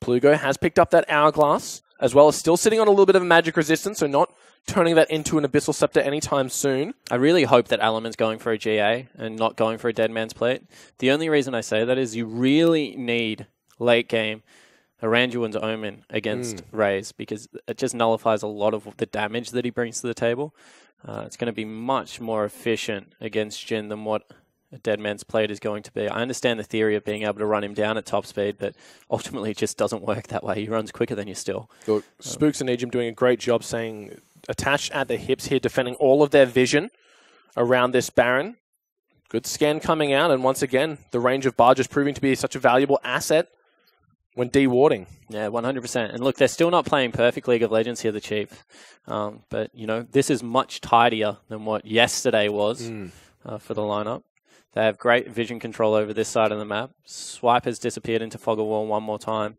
Plugo has picked up that Hourglass as well as still sitting on a little bit of a magic resistance, so not turning that into an Abyssal Scepter anytime soon. I really hope that Element's going for a GA and not going for a Dead Man's Plate. The only reason I say that is you really need late game Aranduin's Omen against mm. Raze because it just nullifies a lot of the damage that he brings to the table. Uh, it's going to be much more efficient against Jhin than what a dead man's plate is going to be. I understand the theory of being able to run him down at top speed, but ultimately it just doesn't work that way. He runs quicker than you still. Look, Spooks and Ejim doing a great job saying attached at the hips here, defending all of their vision around this Baron. Good scan coming out, and once again, the range of barges proving to be such a valuable asset when dewarding. Yeah, 100%. And look, they're still not playing perfect League of Legends here, the Chief. Um, but, you know, this is much tidier than what yesterday was mm. uh, for the lineup. They have great vision control over this side of the map. Swipe has disappeared into Fog of War one more time.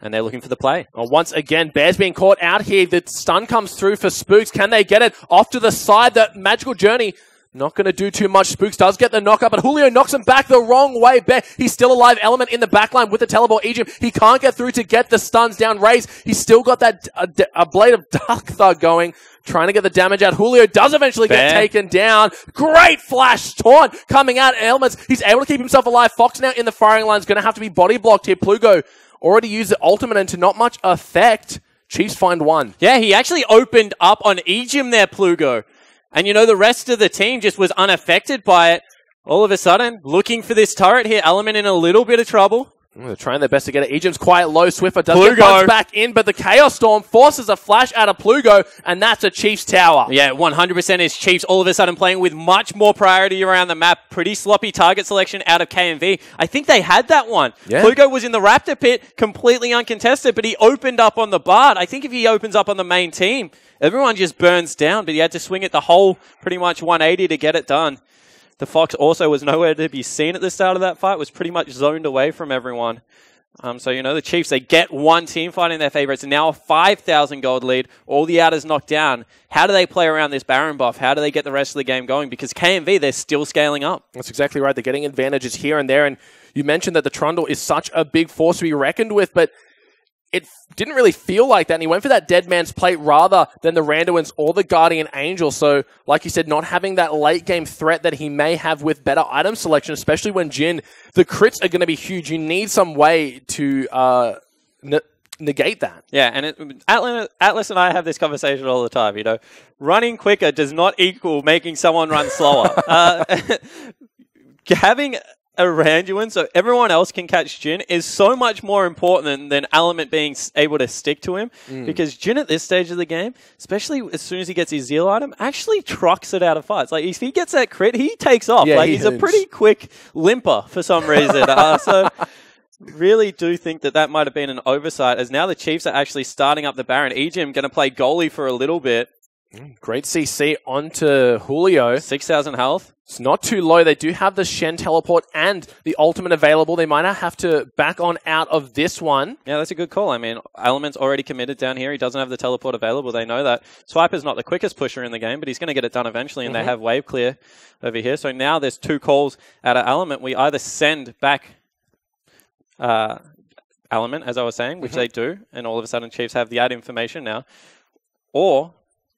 And they're looking for the play. Well, once again, Bear's being caught out here. The stun comes through for Spooks. Can they get it off to the side? That magical journey not going to do too much. Spooks does get the knock up, but Julio knocks him back the wrong way. Bear, he's still alive. Element in the backline with the teleport. Ejim, he can't get through to get the stuns down. Raze, he's still got that uh, a, a blade of dark thug going. Trying to get the damage out. Julio does eventually get taken down. Great flash taunt coming out. Elements. He's able to keep himself alive. Fox now in the firing line is going to have to be body blocked here. Plugo already used the ultimate and to not much effect. Chiefs find one. Yeah, he actually opened up on Ejim there, Plugo. And you know, the rest of the team just was unaffected by it. All of a sudden, looking for this turret here, Element in a little bit of trouble. They're trying their best to get it. Ejim's quite low. Swiffer does Plugo. get back in, but the Chaos Storm forces a flash out of Plugo, and that's a Chiefs tower. Yeah, 100% is Chiefs all of a sudden playing with much more priority around the map. Pretty sloppy target selection out of KMV. I think they had that one. Yeah. Plugo was in the Raptor pit, completely uncontested, but he opened up on the Bard. I think if he opens up on the main team, everyone just burns down, but he had to swing it the whole pretty much 180 to get it done. The Fox also was nowhere to be seen at the start of that fight, was pretty much zoned away from everyone. Um, so, you know, the Chiefs, they get one team fight in their favor. It's now a 5,000 gold lead. All the outers knocked down. How do they play around this Baron buff? How do they get the rest of the game going? Because KMV, they're still scaling up. That's exactly right. They're getting advantages here and there. And you mentioned that the Trundle is such a big force to be reckoned with, but it didn't really feel like that. And he went for that dead man's plate rather than the Randuin's or the Guardian Angel. So, like you said, not having that late game threat that he may have with better item selection, especially when Jhin, the crits are going to be huge. You need some way to uh, ne- negate that. Yeah, and it, Atlas, Atlas and I have this conversation all the time. You know, running quicker does not equal making someone run slower. uh, having Aranduin, so everyone else can catch Jhin is so much more important than Element being able to stick to him. Mm. Because Jhin at this stage of the game, especially as soon as he gets his Zeal item, actually trucks it out of fights. Like, if he gets that crit, he takes off. Yeah, like, he he's a pretty quick limper for some reason. uh, so, really do think that that might have been an oversight, as now the Chiefs are actually starting up the Baron. Ejim going to play goalie for a little bit. Great CC onto Julio. 6,000 health. It's not too low. They do have the Shen teleport and the ultimate available. They might not have to back on out of this one. Yeah, that's a good call. I mean, Element's already committed down here. He doesn't have the teleport available. They know that. Swiper's not the quickest pusher in the game, but he's going to get it done eventually, and Mm-hmm. they have wave clear over here. So now there's two calls out of Element. We either send back uh, Element, as I was saying, which Mm-hmm. they do, and all of a sudden Chiefs have the ad information now, or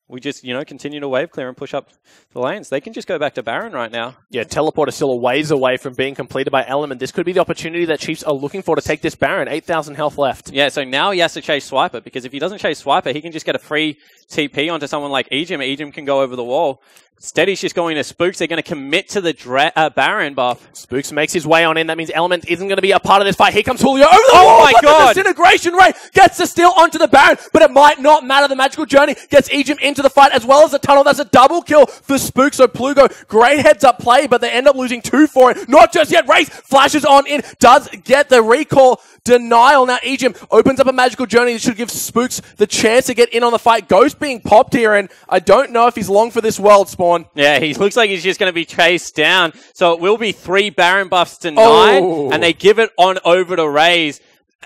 we just, you know, continue to wave clear and push up the lanes. They can just go back to Baron right now. Yeah, teleport is still a ways away from being completed by Element. This could be the opportunity that Chiefs are looking for to take this Baron. 8,000 health left. Yeah, so now he has to chase Swiper because if he doesn't chase Swiper, he can just get a free TP onto someone like Ejim. Ejim can go over the wall. Steady's just going to Spooks. They're going to commit to the dra- uh, Baron buff. Spooks makes his way on in. That means Element isn't going to be a part of this fight. Here comes Julio over the Oh wall. my but the God. Disintegration Ray gets the steal onto the Baron, but it might not matter. The Magical Journey gets Ejim into the fight as well as the tunnel. That's a double kill for Spooks. So Plugo, great heads up play, but they end up losing two for it. Not just yet. Raze flashes on in, does get the recall denial. Now Ejim opens up a Magical Journey that should give Spooks the chance to get in on the fight. Ghost being popped here, and I don't know if he's long for this world, Spawn. Yeah, he looks like he's just going to be chased down. So it will be three Baron buffs tonight, Oh. and they give it on over to Rays.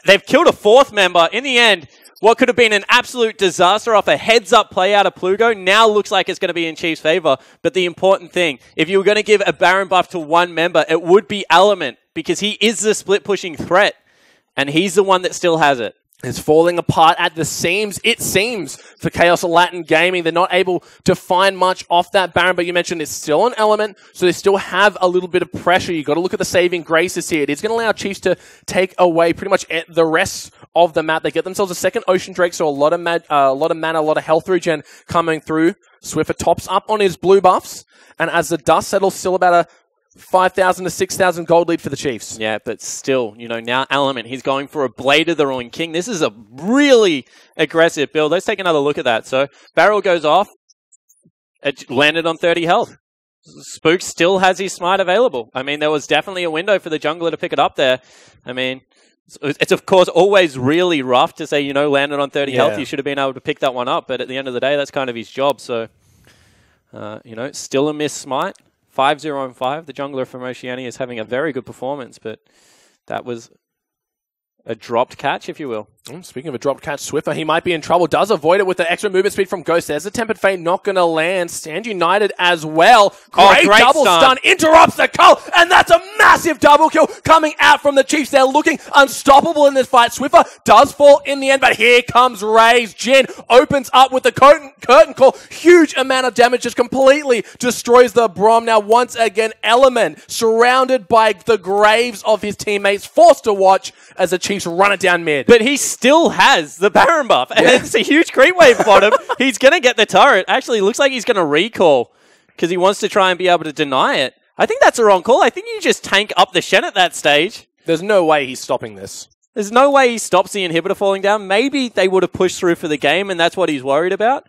They've killed a fourth member. In the end, what could have been an absolute disaster off a heads up play out of Plugo now looks like it's going to be in Chiefs' favor. But the important thing, if you were going to give a Baron buff to one member, it would be Element because he is the split pushing threat, and he's the one that still has it. it. is falling apart at the seams, it seems, for Kaos Latin Gaming. They're not able to find much off that Baron, but you mentioned it's still an element, so they still have a little bit of pressure. You've got to look at the saving graces here. It is going to allow Chiefs to take away pretty much the rest of the map. They get themselves a second Ocean Drake, so a lot of, uh, a lot of mana, a lot of health regen coming through. Swiffer tops up on his blue buffs, and as the dust settles, still about a 5,000 to 6,000 gold lead for the Chiefs. Yeah, but still, you know, now Element, he's going for a Blade of the Ruined King. This is a really aggressive build. Let's take another look at that. So, Barrel goes off. It landed on 30 health. Spook still has his smite available. I mean, there was definitely a window for the jungler to pick it up there. I mean, it's, it's of course always really rough to say, you know, landed on 30 Yeah. health. You should have been able to pick that one up. But at the end of the day, that's kind of his job. So, uh, you know, still a miss smite. 5 0 and 5. The jungler from Oceania is having a very good performance, but that was a dropped catch, if you will. Mm, Speaking of a dropped catch, Swiffer, he might be in trouble. Does avoid it with the extra movement speed from Ghost. There's a Tempered Fate not going to land. Stand United as well. Oh, Great, great double stun. stun. Interrupts the cull. And that's a massive double kill coming out from the Chiefs. They're looking unstoppable in this fight. Swiffer does fall in the end, but here comes Ray's Jhin. Opens up with the curtain, curtain call. Huge amount of damage. Just completely destroys the Braum. Now, once again, Element surrounded by the graves of his teammates. Forced to watch as the Chiefs run it down mid. But he still has the Baron buff, and Yeah. it's a huge creep wave bottom. he's going to get the turret. Actually, looks like he's going to recall because he wants to try and be able to deny it. I think that's a wrong call. I think you just tank up the Shen at that stage. There's no way he's stopping this. There's no way he stops the inhibitor falling down. Maybe they would have pushed through for the game, and that's what he's worried about.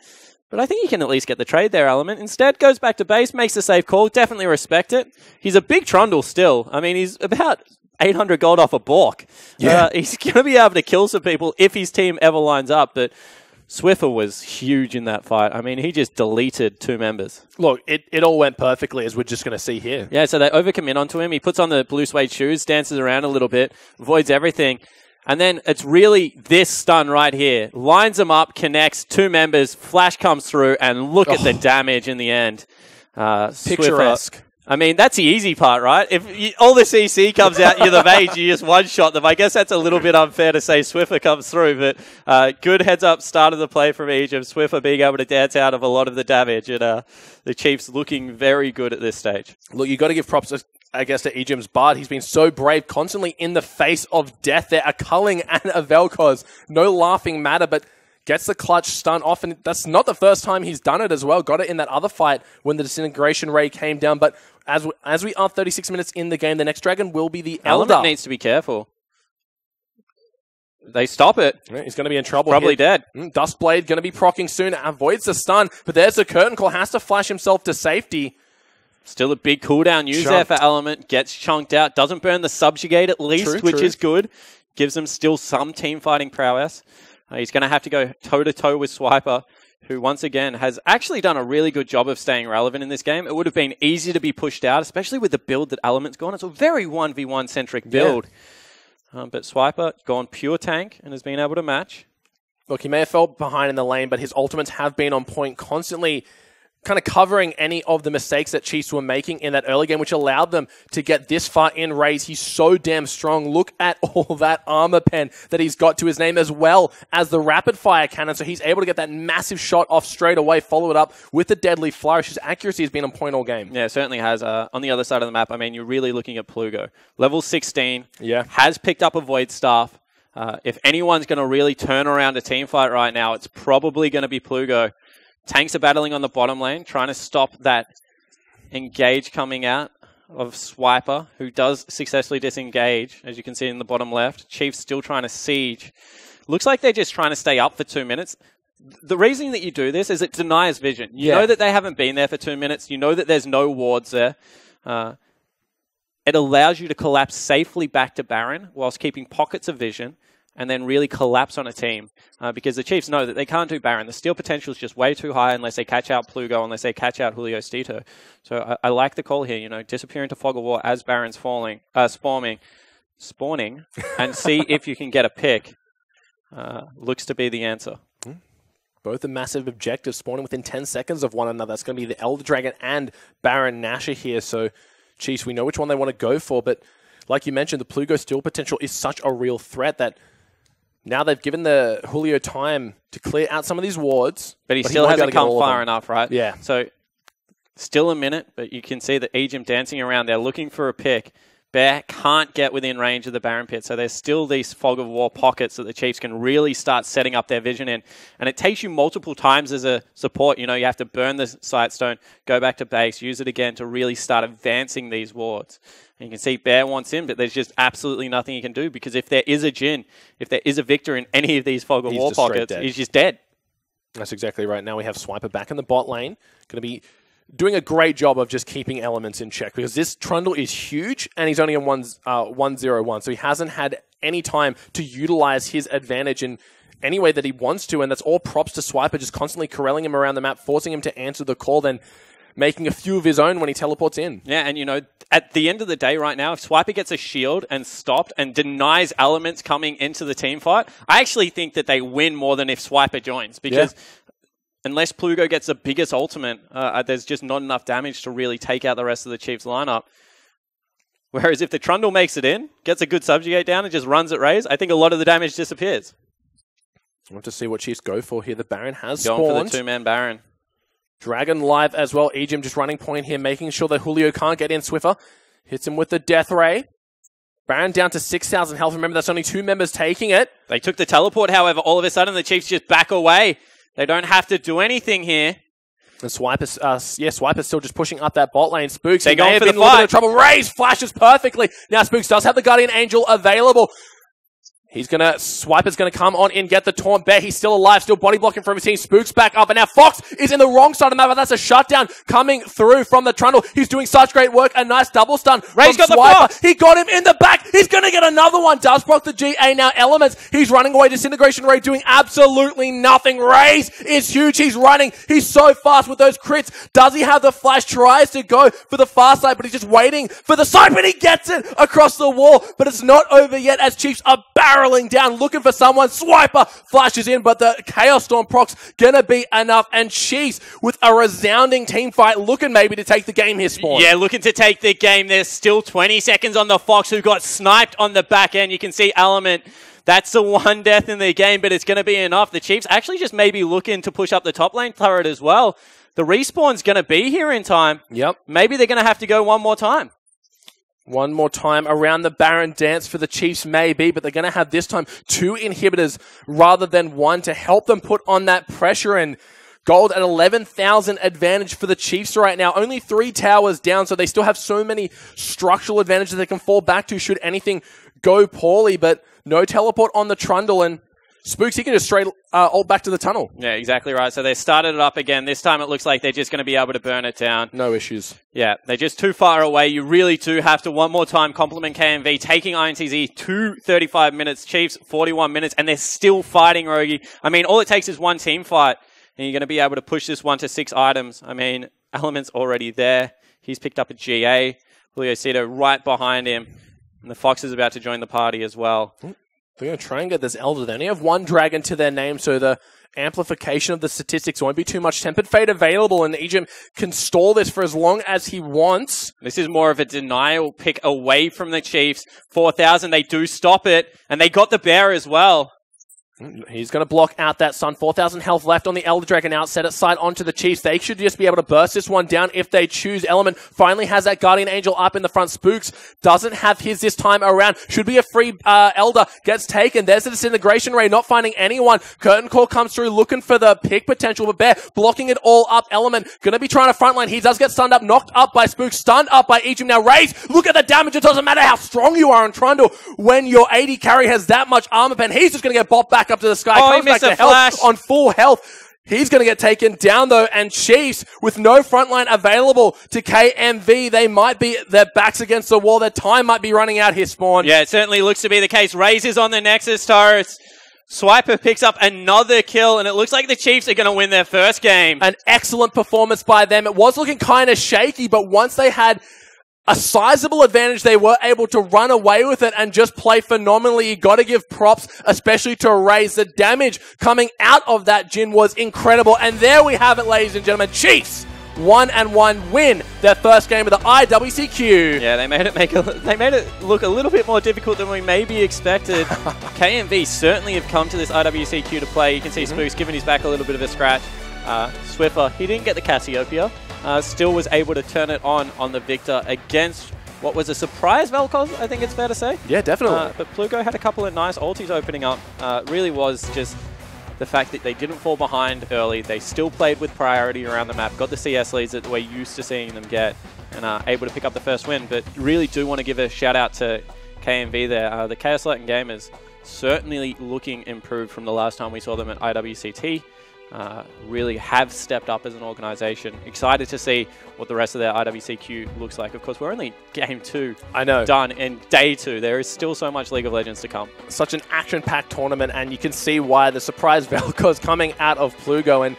But I think he can at least get the trade there, Element. Instead, goes back to base, makes a safe call. Definitely respect it. He's a big trundle still. I mean, he's about 800 gold off a Bork. Yeah. Uh, he's going to be able to kill some people if his team ever lines up. But Swiffer was huge in that fight. I mean, he just deleted two members. Look, it, it all went perfectly, as we're just going to see here. Yeah, so they overcommit onto him. He puts on the blue suede shoes, dances around a little bit, avoids everything. And then it's really this stun right here. Lines them up, connects, two members, flash comes through, and look at the damage in the end. Uh, Swiffer- Picturesque. I mean, that's the easy part, right? If you, all the CC comes out, you're the mage, you just one shot them. I guess that's a little bit unfair to say Swiffer comes through, but uh, good heads up start of the play from Ejim. Swiffer being able to dance out of a lot of the damage, and uh, the Chiefs looking very good at this stage. Look, you've got to give props, I guess, to Ejim's Bard. He's been so brave, constantly in the face of death there. are Culling and a. No laughing matter, but gets the clutch stun off. And that's not the first time he's done it as well. Got it in that other fight when the Disintegration Ray came down. But as we, as we are 36 minutes in the game, the next dragon will be the Elder. Element needs to be careful. They stop it. Yeah, He's going to be in trouble. Probably here. dead. Mm, Duskblade going to be procking soon. Avoids the stun, but there's a curtain call. Has to flash himself to safety. Still a big cooldown use there for Element. Gets chunked out. Doesn't burn the subjugate at least, True, which true. is good. Gives them still some team fighting prowess. Uh, he's going to have to go toe to toe with Swiper. who once again has actually done a really good job of staying relevant in this game. It would have been easy to be pushed out, especially with the build that Element's gone. It's a very 1v1 centric build. Um, but Swiper gone pure tank and has been able to match. Look, he may have fell behind in the lane, but his ultimates have been on point constantly kind of covering any of the mistakes that Chiefs were making in that early game, which allowed them to get this far in Raze. He's so damn strong. Look at all that armor pen that he's got to his name, as well as the rapid fire cannon. So he's able to get that massive shot off straight away, follow it up with the deadly flourish. His accuracy has been on point all game. Yeah, it certainly has. Uh, on the other side of the map, I mean, you're really looking at Plugo. Level 16. Yeah. Has picked up a Void Staff. Uh, if anyone's going to really turn around a team fight right now, it's probably going to be Plugo. Tanks are battling on the bottom lane, trying to stop that engage coming out of Swiper, who does successfully disengage, as you can see in the bottom left. Chiefs still trying to siege. Looks like they're just trying to stay up for two minutes. The reason that you do this is it denies vision. You Yeah. know that they haven't been there for two minutes. You know that there's no wards there. Uh, it allows you to collapse safely back to Baron whilst keeping pockets of vision and then really collapse on a team uh, because the Chiefs know that they can't do Baron. The steal potential is just way too high unless they catch out Plugo, unless they catch out Julio Cito. So I, I like the call here, you know, disappear into Fog of War as Baron's falling, uh, spawning, spawning, and see if you can get a pick. Uh, looks to be the answer. Both are massive objectives spawning within 10 seconds of one another. That's going to be the Elder Dragon and Baron Nashor here. So, Chiefs, we know which one they want to go for. But like you mentioned, the Plugo steal potential is such a real threat that now they've given the Julio time to clear out some of these wards. But he still won't be able hasn't come far enough, right? Yeah. So still a minute, but you can see that Ejim dancing around. They're looking for a pick. Bear can't get within range of the Baron Pit, so there's still these fog of war pockets that the Chiefs can really start setting up their vision in. And it takes you multiple times as a support. You know, you have to burn the Sightstone, go back to base, use it again to really start advancing these wards. And you can see Bear wants in, but there's just absolutely nothing he can do because if there is a Jhin, if there is a Viktor in any of these fog of war pockets, he's just dead. That's exactly right. Now we have Swiper back in the bot lane. Going to be doing a great job of just keeping elements in check because this Trundle is huge and he's only on one, uh, 101. So he hasn't had any time to utilize his advantage in any way that he wants to. And that's all props to Swiper, just constantly corralling him around the map, forcing him to answer the call, then making a few of his own when he teleports in. Yeah, and you know, at the end of the day, right now, if Swiper gets a shield and stopped and denies elements coming into the team fight, I actually think that they win more than if Swiper joins because. Unless Plugo gets the biggest ultimate, uh, there's just not enough damage to really take out the rest of the Chiefs lineup. Whereas if the Trundle makes it in, gets a good subjugate down, and just runs at Raze, I think a lot of the damage disappears. I want to see what Chiefs go for here. The Baron has Going spawned. for the two man Baron. Dragon live as well. Ejim just running point here, making sure that Julio can't get in. Swiffer hits him with the Death Ray. Baron down to 6,000 health. Remember, that's only two members taking it. They took the teleport, however, all of a sudden the Chiefs just back away. They don't have to do anything here. And Swiper's, uh, yeah, Swiper's still just pushing up that bot lane. Spooks, going may have for been the a little bit of trouble. Raze flashes perfectly. Now Spooks does have the Guardian Angel available. He's gonna, swipe. Swiper's gonna come on in, get the taunt bear. He's still alive, still body blocking from his team. Spooks back up, and now Fox is in the wrong side of the map, but that's a shutdown coming through from the Trundle. He's doing such great work. A nice double stun. Ray's got the Swiper. Fox. He got him in the back. He's gonna get another one. Does block the GA now. Elements. He's running away. Disintegration Ray doing absolutely nothing. Raze is huge. He's running. He's so fast with those crits. Does he have the flash? Tries to go for the far side, but he's just waiting for the side, but he gets it across the wall. But it's not over yet as Chiefs are barreling down, looking for someone. Swiper flashes in, but the Chaos Storm proc's gonna be enough. And Chiefs with a resounding team fight, looking maybe to take the game here, Spawn. Yeah, looking to take the game. There's still 20 seconds on the Fox who got sniped on the back end. You can see Element. That's the one death in the game, but it's going to be enough. The Chiefs actually just maybe looking to push up the top lane turret as well. The respawn's going to be here in time. Yep. Maybe they're going to have to go one more time. One more time around the Baron dance for the Chiefs, maybe, but they're going to have this time two inhibitors rather than one to help them put on that pressure and gold at 11,000 advantage for the Chiefs right now. Only three towers down, so they still have so many structural advantages they can fall back to should anything go poorly, but no teleport on the Trundle and Spooks, he can just straight uh, ult back to the tunnel. Yeah, exactly right. So they started it up again. This time it looks like they're just going to be able to burn it down. No issues. Yeah, they're just too far away. You really do have to one more time compliment KMV, taking INTZ to 35 minutes, Chiefs 41 minutes, and they're still fighting Rogi. I mean, all it takes is one team fight. and you're going to be able to push this one to six items. I mean, Element's already there. He's picked up a GA. Julio Cito right behind him. And the Fox is about to join the party as well. They're going to try and get this Elder. They only have one dragon to their name, so the amplification of the statistics won't be too much. Tempered Fate available, and Ejim can stall this for as long as he wants. This is more of a denial pick away from the Chiefs. 4,000, they do stop it, and they got the bear as well. He's going to block out that Sun. 4,000 health left on the Elder Dragon out. Set it side onto the Chiefs. They should just be able to burst this one down if they choose. Element finally has that Guardian Angel up in the front. Spooks doesn't have his this time around. Should be a free uh, Elder. Gets taken. There's the Disintegration Ray. Not finding anyone. Curtain Call comes through looking for the pick potential of Bear. Blocking it all up. Element going to be trying to frontline. He does get stunned up. Knocked up by Spooks. Stunned up by Ejim. Now Raze. Look at the damage. It doesn't matter how strong you are on Trundle. When your AD carry has that much armor pen, he's just going to get bopped back up to the sky. Oh, Comes back to a health on full health. He's going to get taken down though, and Chiefs with no frontline available to KMV, they might be their backs against the wall. Their time might be running out here. Spawn. Yeah, it certainly looks to be the case. Raises on the Nexus turrets. Swiper picks up another kill, and it looks like the Chiefs are going to win their first game. An excellent performance by them. It was looking kind of shaky, but once they had a sizable advantage, they were able to run away with it and just play phenomenally. You got to give props, especially to Raze. The damage coming out of that Jhin was incredible. And there we have it, ladies and gentlemen. Chiefs one and one win their first game of the IWCQ. Yeah, they made it make a, they made it look a little bit more difficult than we maybe expected. KMV certainly have come to this IWCQ to play. You can see Spooks giving his back a little bit of a scratch. Uh, Swiffer, he didn't get the Cassiopeia. Uh, still was able to turn it on on the Viktor against what was a surprise Vel'Koz, I think it's fair to say. Yeah, definitely. Uh, but Plugo had a couple of nice ultis opening up. Uh, really was just the fact that they didn't fall behind early. They still played with priority around the map, got the CS leads that we're used to seeing them get, and are able to pick up the first win. But really do want to give a shout out to KMV there. Uh, the Kaos Latin Gamers certainly looking improved from the last time we saw them at IWCT. Uh, really have stepped up as an organization. Excited to see what the rest of their IWCQ looks like. Of course, we're only game two I know. done in day two. There is still so much League of Legends to come. Such an action-packed tournament, and you can see why the surprise Vel'Koz coming out of Plugo and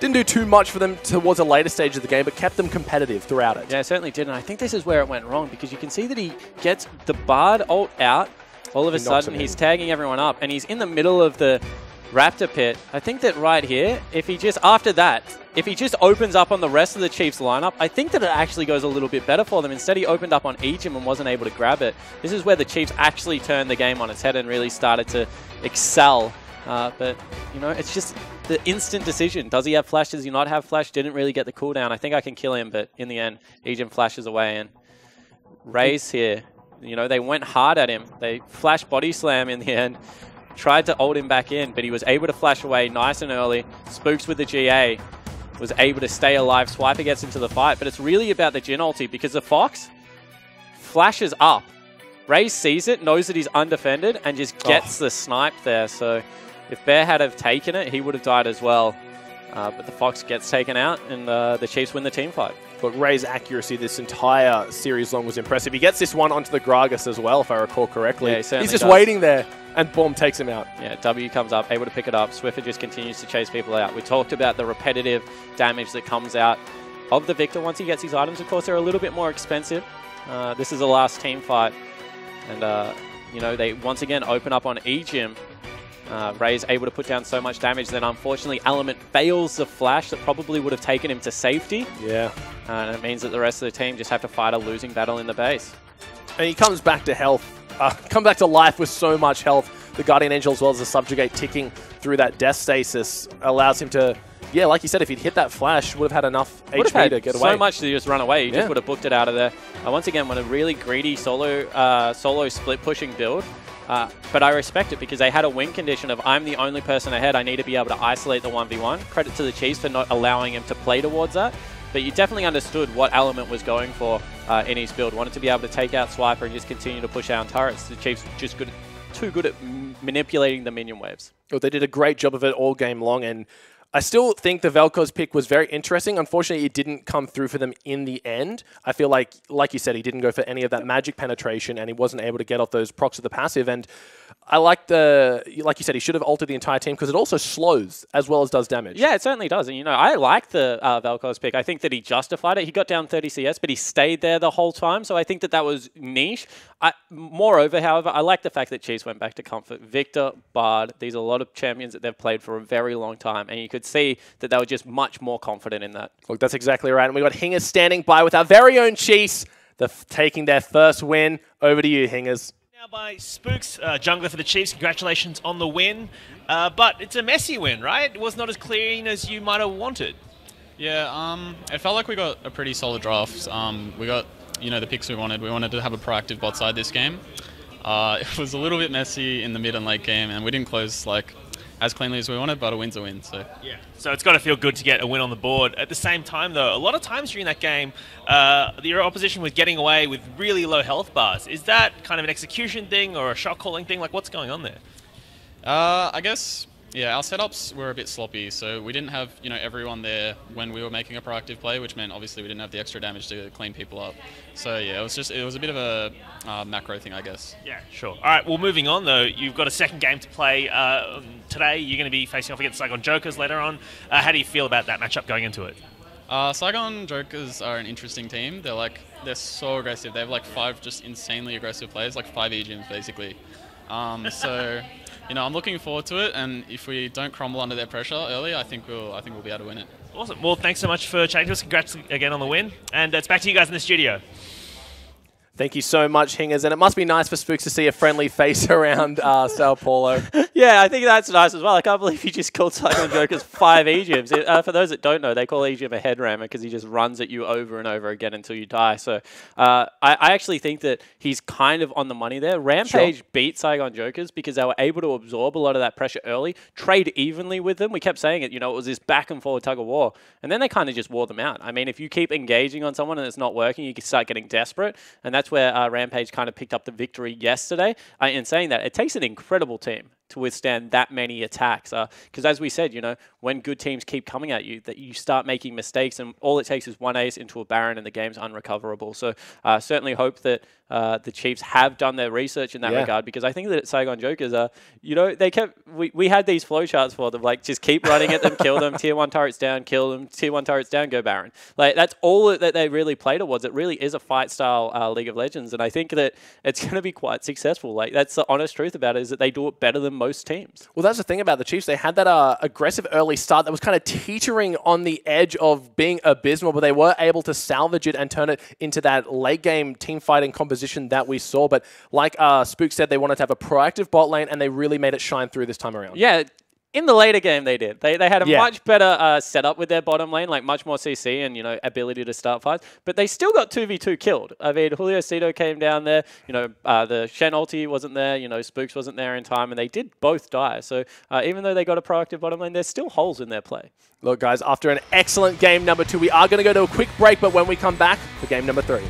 didn't do too much for them towards a later stage of the game, but kept them competitive throughout it. Yeah, it certainly did. And I think this is where it went wrong because you can see that he gets the Bard ult out. All of a sudden, he's in. tagging everyone up and he's in the middle of the Raptor pit. I think that right here, if he just, after that, if he just opens up on the rest of the Chiefs lineup, I think that it actually goes a little bit better for them. Instead, he opened up on Ejim and wasn't able to grab it. This is where the Chiefs actually turned the game on its head and really started to excel. Uh, but, you know, it's just the instant decision. Does he have flash? Does he not have flash? Didn't really get the cooldown. I think I can kill him, but in the end, Ejim flashes away. And Raze here, you know, they went hard at him. They flash body slam in the end. Tried to ult him back in, but he was able to flash away nice and early. Spooks with the GA was able to stay alive. Swiper gets into the fight, but it's really about the Jhin ulti because the Fox flashes up. Ray sees it, knows that he's undefended, and just gets the snipe there. So if Bear had have taken it, he would have died as well. Uh, but the Fox gets taken out, and uh, the Chiefs win the team fight. But Ray's accuracy this entire series long was impressive. He gets this one onto the Gragas as well, if I recall correctly. Yeah, he He's just does. waiting there, and boom, takes him out. Yeah, W comes up, able to pick it up. Swiffer just continues to chase people out. We talked about the repetitive damage that comes out of the Viktor once he gets his items. Of course, they're a little bit more expensive. Uh, this is a last team fight. And, uh, you know, they once again open up on Ejim. Uh, Ray's able to put down so much damage that unfortunately Element fails the flash that probably would have taken him to safety. Yeah. Uh, and it means that the rest of the team just have to fight a losing battle in the base. And he comes back to health, uh, come back to life with so much health. The Guardian Angel, as well as the Subjugate ticking through that death stasis, allows him to, yeah, like you said, if he'd hit that flash, would have had enough would HP to get away. so much to just run away. You Yeah. just would have booked it out of there. Uh, once again, when a really greedy solo uh, solo split pushing build. Uh, but I respect it because they had a win condition of I'm the only person ahead. I need to be able to isolate the 1v1. Credit to the Chiefs for not allowing him to play towards that. But you definitely understood what element was going for uh, in his build. Wanted to be able to take out Swiper and just continue to push down turrets. The Chiefs just good, too good at manipulating the minion waves. Well, they did a great job of it all game long, and I still think the Vel'Koz pick was very interesting. Unfortunately, it didn't come through for them in the end. I feel like, like you said, he didn't go for any of that magic penetration, and he wasn't able to get off those procs of the passive. And I like the, like you said, he should have altered the entire team because it also slows as well as does damage. Yeah, it certainly does. And, you know, I like the uh, Vel'Koz pick. I think that he justified it. He got down 30 CS, but he stayed there the whole time. So I think that that was niche. I, moreover, however, I like the fact that Chiefs went back to comfort. Viktor, Bard, these are a lot of champions that they've played for a very long time. And you could see that they were just much more confident in that. Look, that's exactly right. And we got Hingers standing by with our very own Chiefs, the, taking their first win. Over to you, Hingers now by Spooks, uh, jungler for the Chiefs. Congratulations on the win. Uh, but it's a messy win, right? It was not as clean as you might have wanted. Yeah, um, it felt like we got a pretty solid draft. Um, we got, you know, the picks we wanted. We wanted to have a proactive bot side this game. Uh, it was a little bit messy in the mid and late game, and we didn't close like as cleanly as we wanted, but a win's a win. So yeah, so it's got to feel good to get a win on the board. At the same time, though, a lot of times during that game, uh, your opposition was getting away with really low health bars. Is that kind of an execution thing or a shot calling thing? Like, what's going on there? Uh, I guess yeah, our setups were a bit sloppy, so we didn't have you know everyone there when we were making a proactive play, which meant obviously we didn't have the extra damage to clean people up. So yeah, it was just it was a bit of a uh, macro thing, I guess. Yeah, sure. All right, well, moving on though, you've got a second game to play uh, today. You're going to be facing off against Saigon Jokers later on. Uh, how do you feel about that matchup going into it? Uh, Saigon Jokers are an interesting team. They're like they're so aggressive. They have like five just insanely aggressive players, like five E-gyms basically. Um, so you know, I'm looking forward to it, and if we don't crumble under their pressure early, I think we'll I think we'll be able to win it. Awesome. Well, thanks so much for chatting to us. Congrats again on the win, and it's back to you guys in the studio. Thank you so much, Hingers. And it must be nice for Spooks to see a friendly face around uh, Sao Paulo. yeah, I think that's nice as well. I can't believe you just called Saigon Jokers five E-gyms. Uh, for those that don't know, they call E-gym a head rammer because he just runs at you over and over again until you die. So uh, I, I, actually think that he's kind of on the money there. Rampage sure. beat Saigon Jokers because they were able to absorb a lot of that pressure early, trade evenly with them. We kept saying it, you know, it was this back and forward tug of war. And then they kind of just wore them out. I mean, if you keep engaging on someone and it's not working, you can start getting desperate. And that's where uh, Rampage kind of picked up the victory yesterday. Uh, in saying that, it takes an incredible team to withstand that many attacks. Because uh, as we said, you know, when good teams keep coming at you, that you start making mistakes, and all it takes is one ace into a Baron, and the game's unrecoverable. So uh, certainly hope that uh, the Chiefs have done their research in that yeah. regard, because I think that Saigon Jokers are, you know, they kept we, we had these flowcharts for them, like just keep running at them, kill them, tier one turrets down, kill them, tier one turrets down, go Baron. Like that's all that they really played towards. It really is a fight style uh, League of Legends, and I think that it's going to be quite successful. Like that's the honest truth about it is that they do it better than most teams. Well, that's the thing about the Chiefs. They had that uh, aggressive early start that was kind of teetering on the edge of being abysmal, but they were able to salvage it and turn it into that late game team fighting composition that we saw. But like uh, Spook said, they wanted to have a proactive bot lane, and they really made it shine through this time around. Yeah, in the later game they did. They, they had a yeah. much better uh, setup with their bottom lane, like much more CC and, you know, ability to start fights. But they still got 2v2 killed. I mean, Julio Cito came down there, you know, uh, the Shen ulti wasn't there, you know, Spooks wasn't there in time, and they did both die. So uh, even though they got a proactive bottom lane, there's still holes in their play. Look, guys, after an excellent game number two, we are going to go to a quick break, but when we come back for game number three.